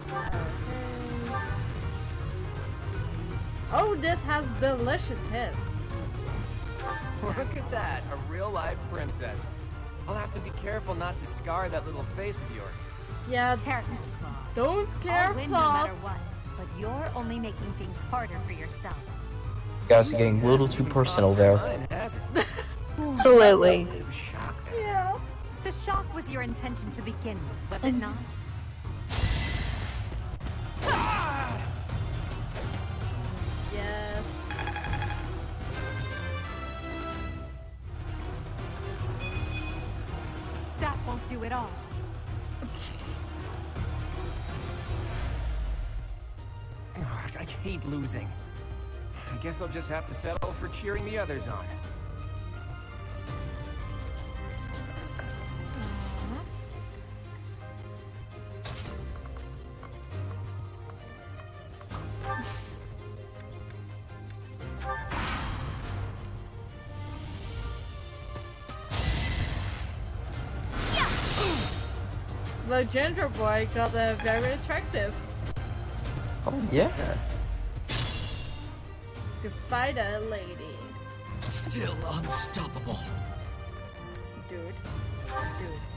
Okay. Oh, this has delicious hits. Look at that, a real life princess. I'll have to be careful not to scar that little face of yours. Yeah, Careful, don't care, I'll win no matter what, but you're only making things harder for yourself. You guys are getting a little too personal there. Mine has it. absolutely. Yeah. To shock was your intention to begin with, was it mm. not? Guess I'll just have to settle for cheering the others on. The ginger boy got uh, very attractive. Oh, yeah. To fight a lady. Still unstoppable. Dude. Dude.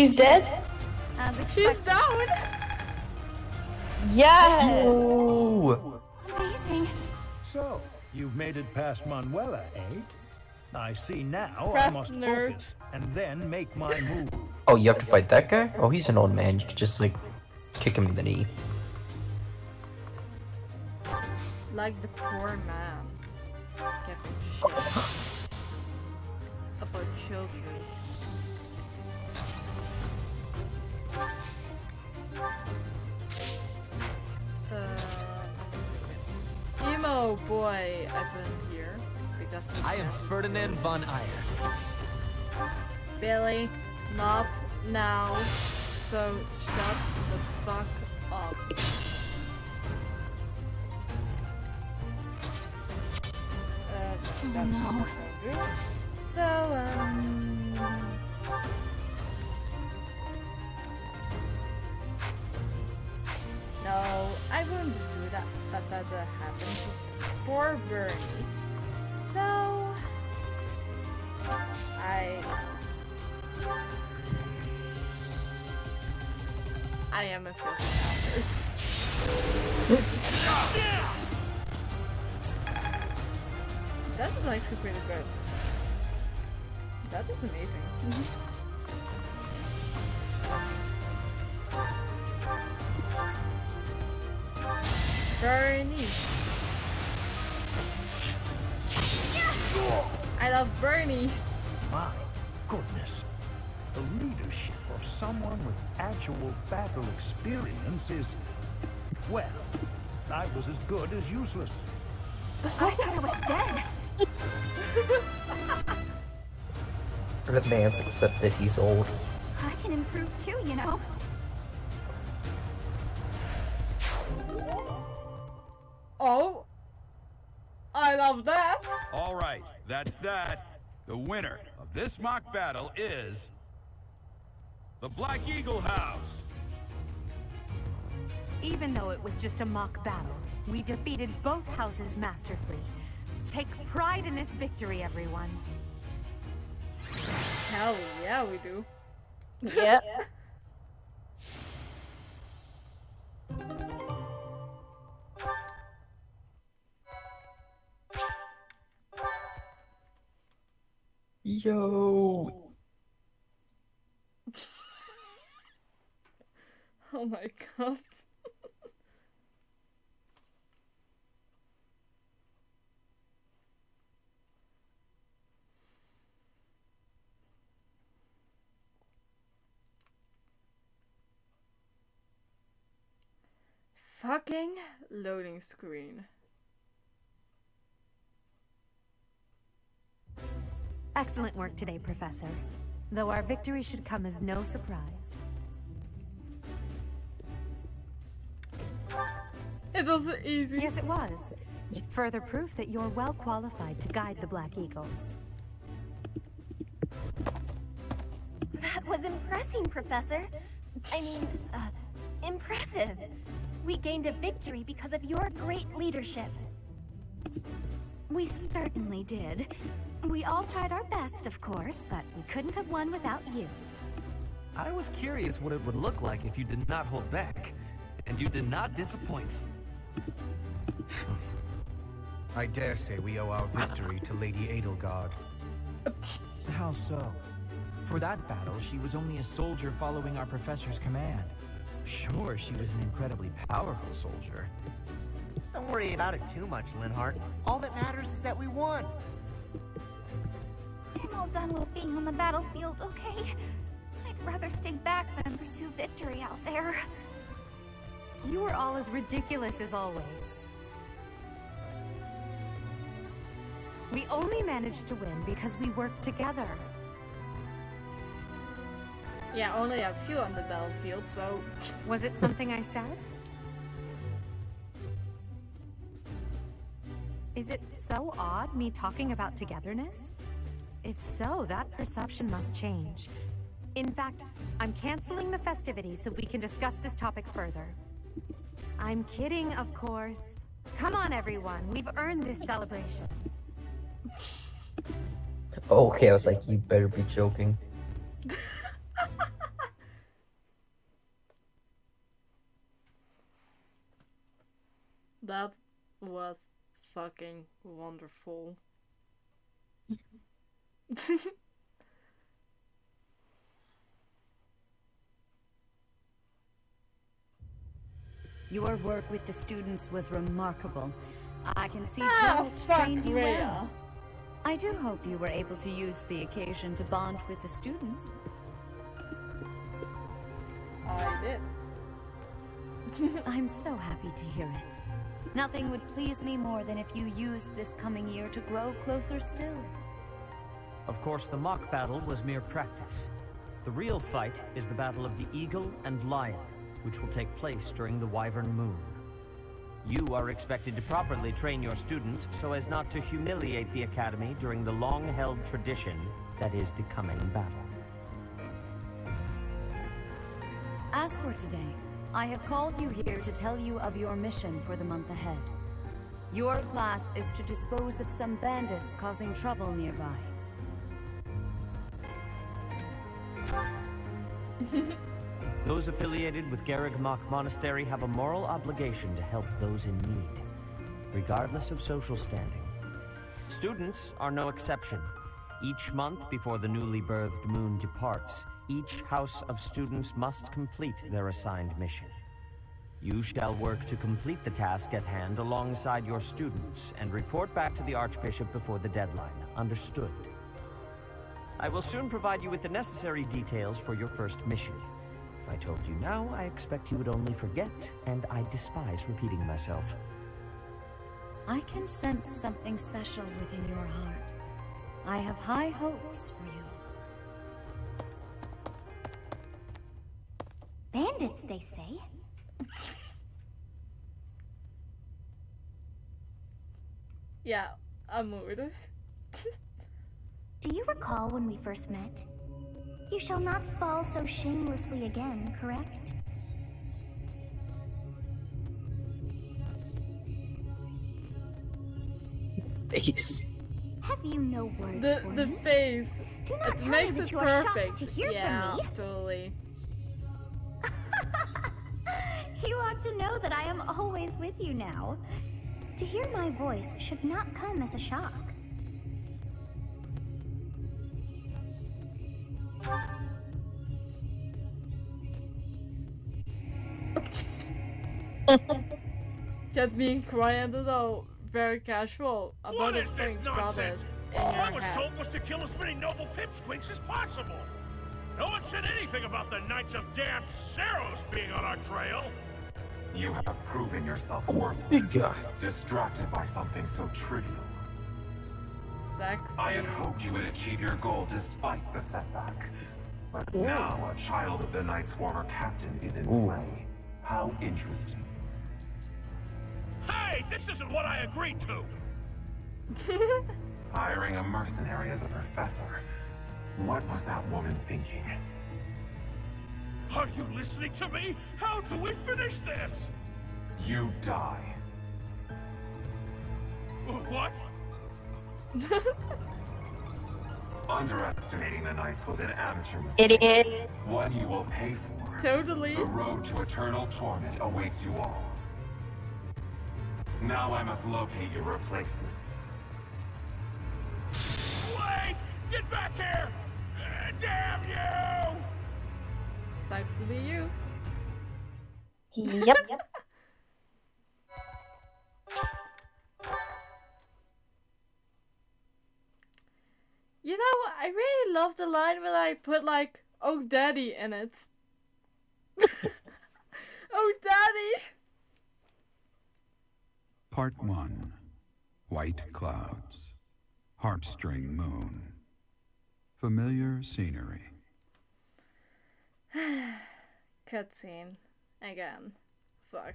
She's dead? She's expected. down! Yeah! Oh. Amazing. So, you've made it past Manuela, eh? I see now Press I must nerd. focus and then make my move. Oh, you have to fight that guy? Oh, he's an old man. You could just like kick him in the knee. Like the poor man. Getting shit about children. Emo boy, I've been here because I am Ferdinand von Aegir. Billy, not now. So shut the fuck up. Uh, that's no. So, um... No, I wouldn't do that. That doesn't happen for Bernie. So, I... I am a filthy. That is actually pretty good. That is amazing. Very neat. I love Bernie. My goodness. The leadership of someone with actual battle experience is. Well, I was as good as useless. I thought I was dead. The man's accepted he's old. I can improve too, you know. Oh, I love that. All right, that's that. The winner of this mock battle is the Black Eagle House. Even though it was just a mock battle, we defeated both houses masterfully. Take pride in this victory, everyone. Hell yeah, we do. Yep. Yo. Oh my god. Fucking loading screen. Excellent work today, Professor. Though our victory should come as no surprise. It was easy. Yes, it was. Further proof that you're well qualified to guide the Black Eagles. That was impressing, Professor. I mean, uh, impressive. We gained a victory because of your great leadership. We certainly did. We all tried our best, of course, but we couldn't have won without you. I was curious what it would look like if you did not hold back, and you did not disappoint. I dare say we owe our victory to Lady Edelgard. How so? For that battle, she was only a soldier following our professor's command. Sure, she was an incredibly powerful soldier. Don't worry about it too much, Linhardt. All that matters is that we won. I'm all done with being on the battlefield, okay? I'd rather stay back than pursue victory out there. You are all as ridiculous as always. We only managed to win because we worked together. Yeah, only a few on the battlefield, so. Was it something I said? Is it so odd, me talking about togetherness? If so, that perception must change. In fact, I'm canceling the festivities so we can discuss this topic further. I'm kidding, of course. Come on, everyone. We've earned this celebration. Oh, okay, I was like, you better be joking. That was fucking wonderful. Your work with the students was remarkable. I can see Ah, trained you Rhea. well. I do hope you were able to use the occasion to bond with the students. I did. I'm so happy to hear it. Nothing would please me more than if you used this coming year to grow closer still. Of course, the mock battle was mere practice. The real fight is the battle of the Eagle and Lion, which will take place during the Wyvern Moon. You are expected to properly train your students so as not to humiliate the Academy during the long-held tradition that is the coming battle. As for today, I have called you here to tell you of your mission for the month ahead. Your class is to dispose of some bandits causing trouble nearby. Those affiliated with Garreg Mach Monastery have a moral obligation to help those in need, regardless of social standing. Students are no exception. Each month before the newly birthed moon departs, each house of students must complete their assigned mission. You shall work to complete the task at hand alongside your students and report back to the Archbishop before the deadline. Understood? I will soon provide you with the necessary details for your first mission. If I told you now, I expect you would only forget, and I despise repeating myself. I can sense something special within your heart. I have high hopes for you. Bandits, they say. Yeah, a mood. Do you recall when we first met? You shall not fall so shamelessly again, correct? Face. Have you no words The for the me? face. Do not it tell makes me that it you are shocked perfect. to hear yeah, from me. totally. You ought to know that I am always with you now. To hear my voice should not come as a shock. Just being quiet though, very casual about What it is this nonsense? All I was head. told was to kill as many noble pipsqueaks as possible. No one said anything about the Knights of Damn Seiros being on our trail. You have proven yourself Big worthless, guy. distracted by something so trivial. Sex. I had hoped you would achieve your goal despite the setback. But now a child of the Knight's former captain is in Ooh. play. How interesting. Hey, this isn't what I agreed to. Hiring a mercenary as a professor. What was that woman thinking? Are you listening to me? How do we finish this? You die. What? Underestimating the Knights was an amateur mistake. It is. One you will pay for. Totally. The road to eternal torment awaits you all. Now I must locate your replacements. Wait! Get back here! Uh, damn you! Sucks to be you. Yep. You I really love the line when I put like "Oh Daddy" in it. oh Daddy. Part 1 White Clouds. Heartstring Moon. Familiar scenery. Cutscene. Again. Fuck.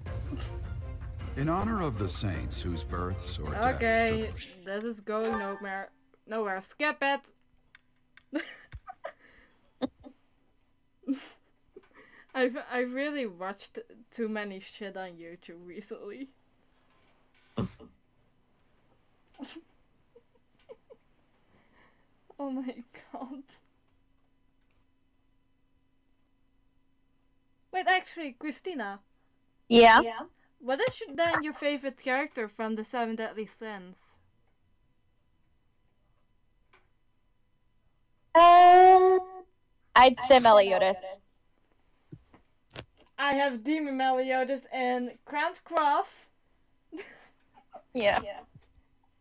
In honor of the saints whose births or deaths Okay, this is going nowhere. Nowhere. Skip it. I've I've really watched too many shit on YouTube recently. oh my god. Wait, actually, Cristina. Yeah? Yeah. What is then your favorite character from the Seven Deadly Sins? Um, I'd say Meliodas. I have Demon Meliodas and Grand Cross. Yeah. yeah.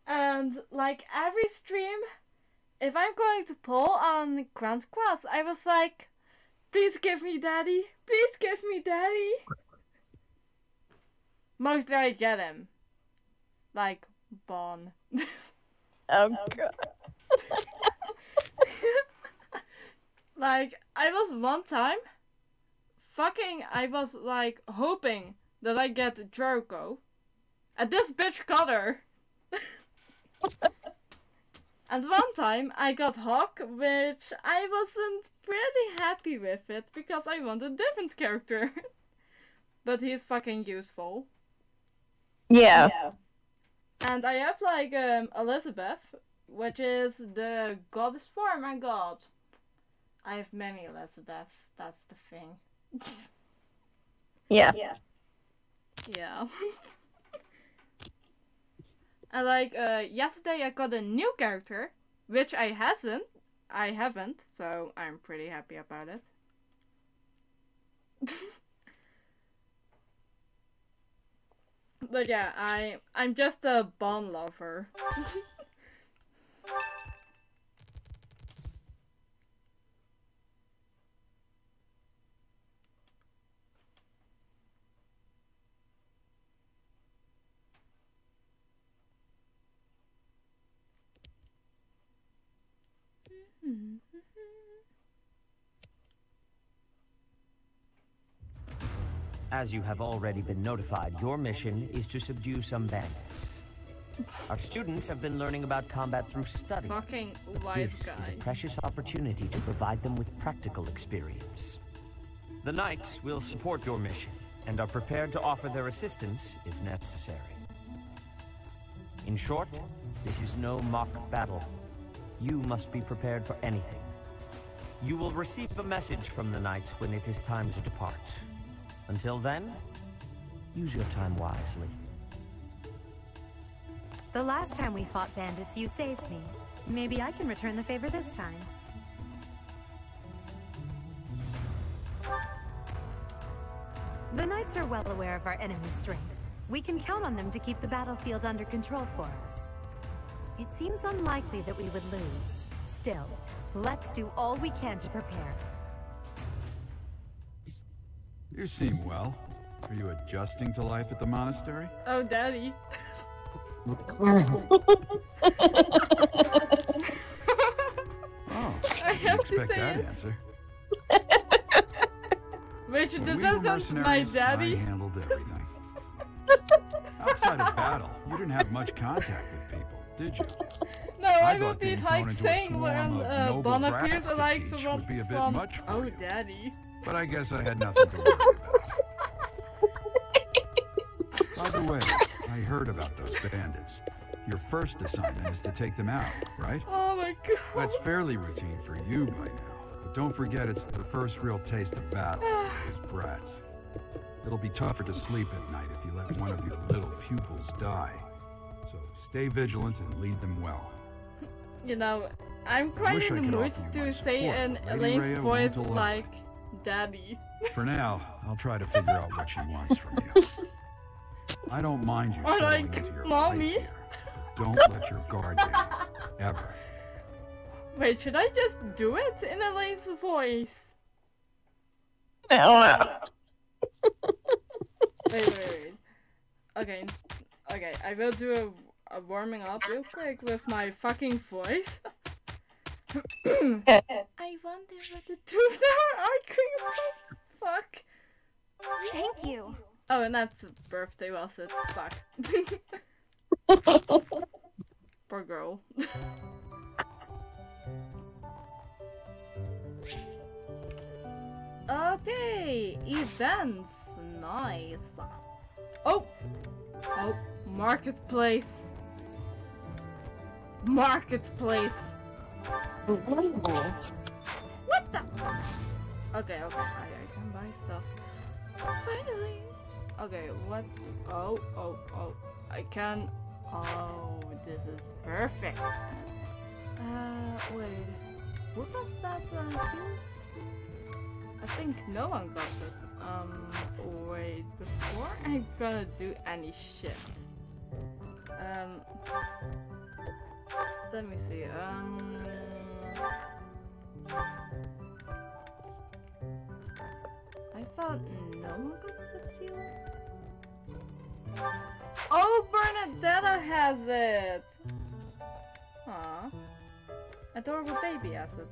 And like every stream, if I'm going to pull on Grand Cross, I was like, please give me daddy. Please give me daddy. Mostly I get him. Like, Ban. Oh god. Like, I was one time, fucking, I was like hoping that I get Jericho. And this bitch got her. and one time I got Hawk, which I wasn't pretty happy with it because I wanted a different character. but he's fucking useful. Yeah. And I have like um, Elizabeth, which is the goddess form. I god. I have many Elizabeths. That's the thing. Yeah. Yeah. Yeah. and like uh, yesterday, I got a new character, which I hasn't. I haven't, so I'm pretty happy about it. but yeah, I I'm just a bomb lover. Mm-hmm. As you have already been notified, your mission is to subdue some bandits. Our students have been learning about combat through study. This is a precious opportunity to provide them with practical experience. The Knights will support your mission and are prepared to offer their assistance if necessary. In short, this is no mock battle. You must be prepared for anything. You will receive a message from the Knights when it is time to depart. Until then, use your time wisely. The last time we fought bandits, you saved me. Maybe I can return the favor this time. The Knights are well aware of our enemy's strength. We can count on them to keep the battlefield under control for us. It seems unlikely that we would lose. Still, let's do all we can to prepare. You seem well. Are you adjusting to life at the monastery? Oh, daddy. Oh, I didn't have to say that it. answer. Which When does we that were sound my mercenaries, I daddy? handled everything. Outside of battle, you didn't have much contact with people, did you? No, I, I thought be like thrown into a saying when uh, Ban appears to like someone would be a bit from much for Oh, you. daddy. But I guess I had nothing to worry about. By the way, I heard about those bandits. Your first assignment is to take them out, right? Oh my god. That's fairly routine for you by now. But don't forget it's the first real taste of battle for those brats. It'll be tougher to sleep at night if you let one of your little pupils die. So stay vigilant and lead them well. You know, I'm quite in the mood offer you my to say support, in Elaine's Rhea voice won't like daddy. For now, I'll try to figure out what she wants from you. I don't mind you Or settling like, into your mommy. life here. Don't let your guard down. Ever. Wait, should I just do it in Elaine's voice? I don't know. Wait, wait, wait. Okay, okay, I will do a, uh, warming up real quick with my fucking voice. I wonder what the two are arguing about. Fuck. Thank you. Oh, and that's birthday, was it? Fuck. Poor girl. okay, events. Nice. Oh! Oh, marketplace. Marketplace. What the? Okay, okay, I, I can buy stuff. Finally. Okay, what? Oh, oh, oh. I can. Oh, this is perfect. Uh, wait. What was that uh, too? I think no one got it. Um, wait. Before I'm gonna do any shit. Um. Let me see. Um. I found no seal. Oh, Bernadetta has it! Aw. Adorable baby has it.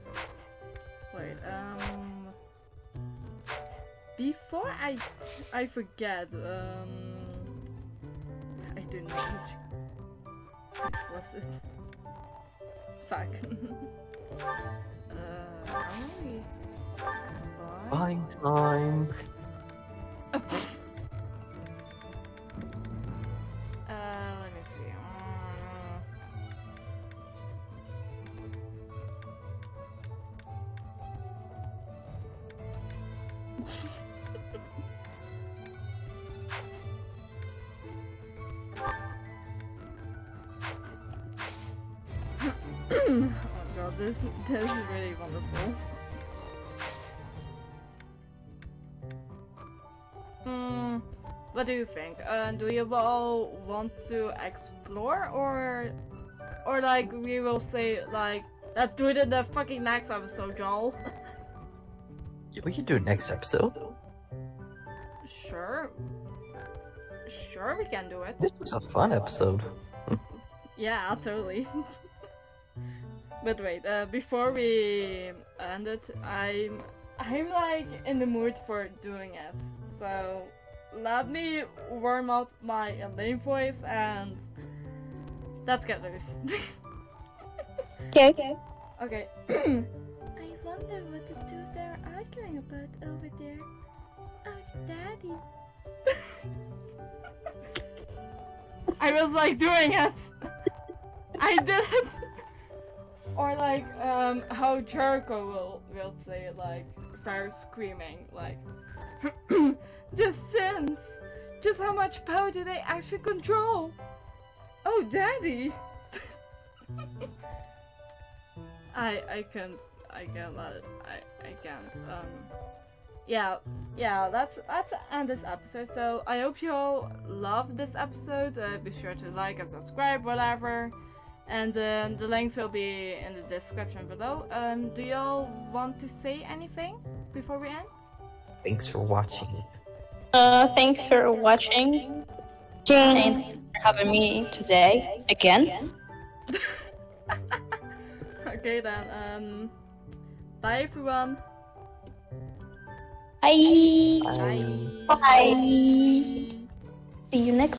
Wait, um... Before I I forget, um... I don't know which... Which was it? Fuck. uh, are we... Buy? Buying time. What do you think? Uh, do you all want to explore or or like we will say like let's do it in the fucking next episode, y'all? We can do next episode. sure. Sure we can do it. This was a fun episode. Yeah, totally. but wait, uh, before we end it, I'm I'm like in the mood for doing it. So let me warm up my Elaine voice and let's get loose. Okay. Okay. okay. I wonder what the two they're arguing about over there. Oh, Daddy. I was like doing it. I didn't. Or like um how Jericho will will say it like fire screaming like the sense! Just how much power do they actually control? Oh, Daddy. I I can't I can't. I I can't. Um. Yeah, yeah. Let's let's end this episode. So I hope you all loved this episode. Uh, be sure to like and subscribe, whatever. And um, the links will be in the description below. Um, do y'all want to say anything before we end? Thanks for watching. Uh, thanks for watching. Jane. And thanks for having me today again. okay then. Um. Bye everyone. Bye. Bye. Bye. See you next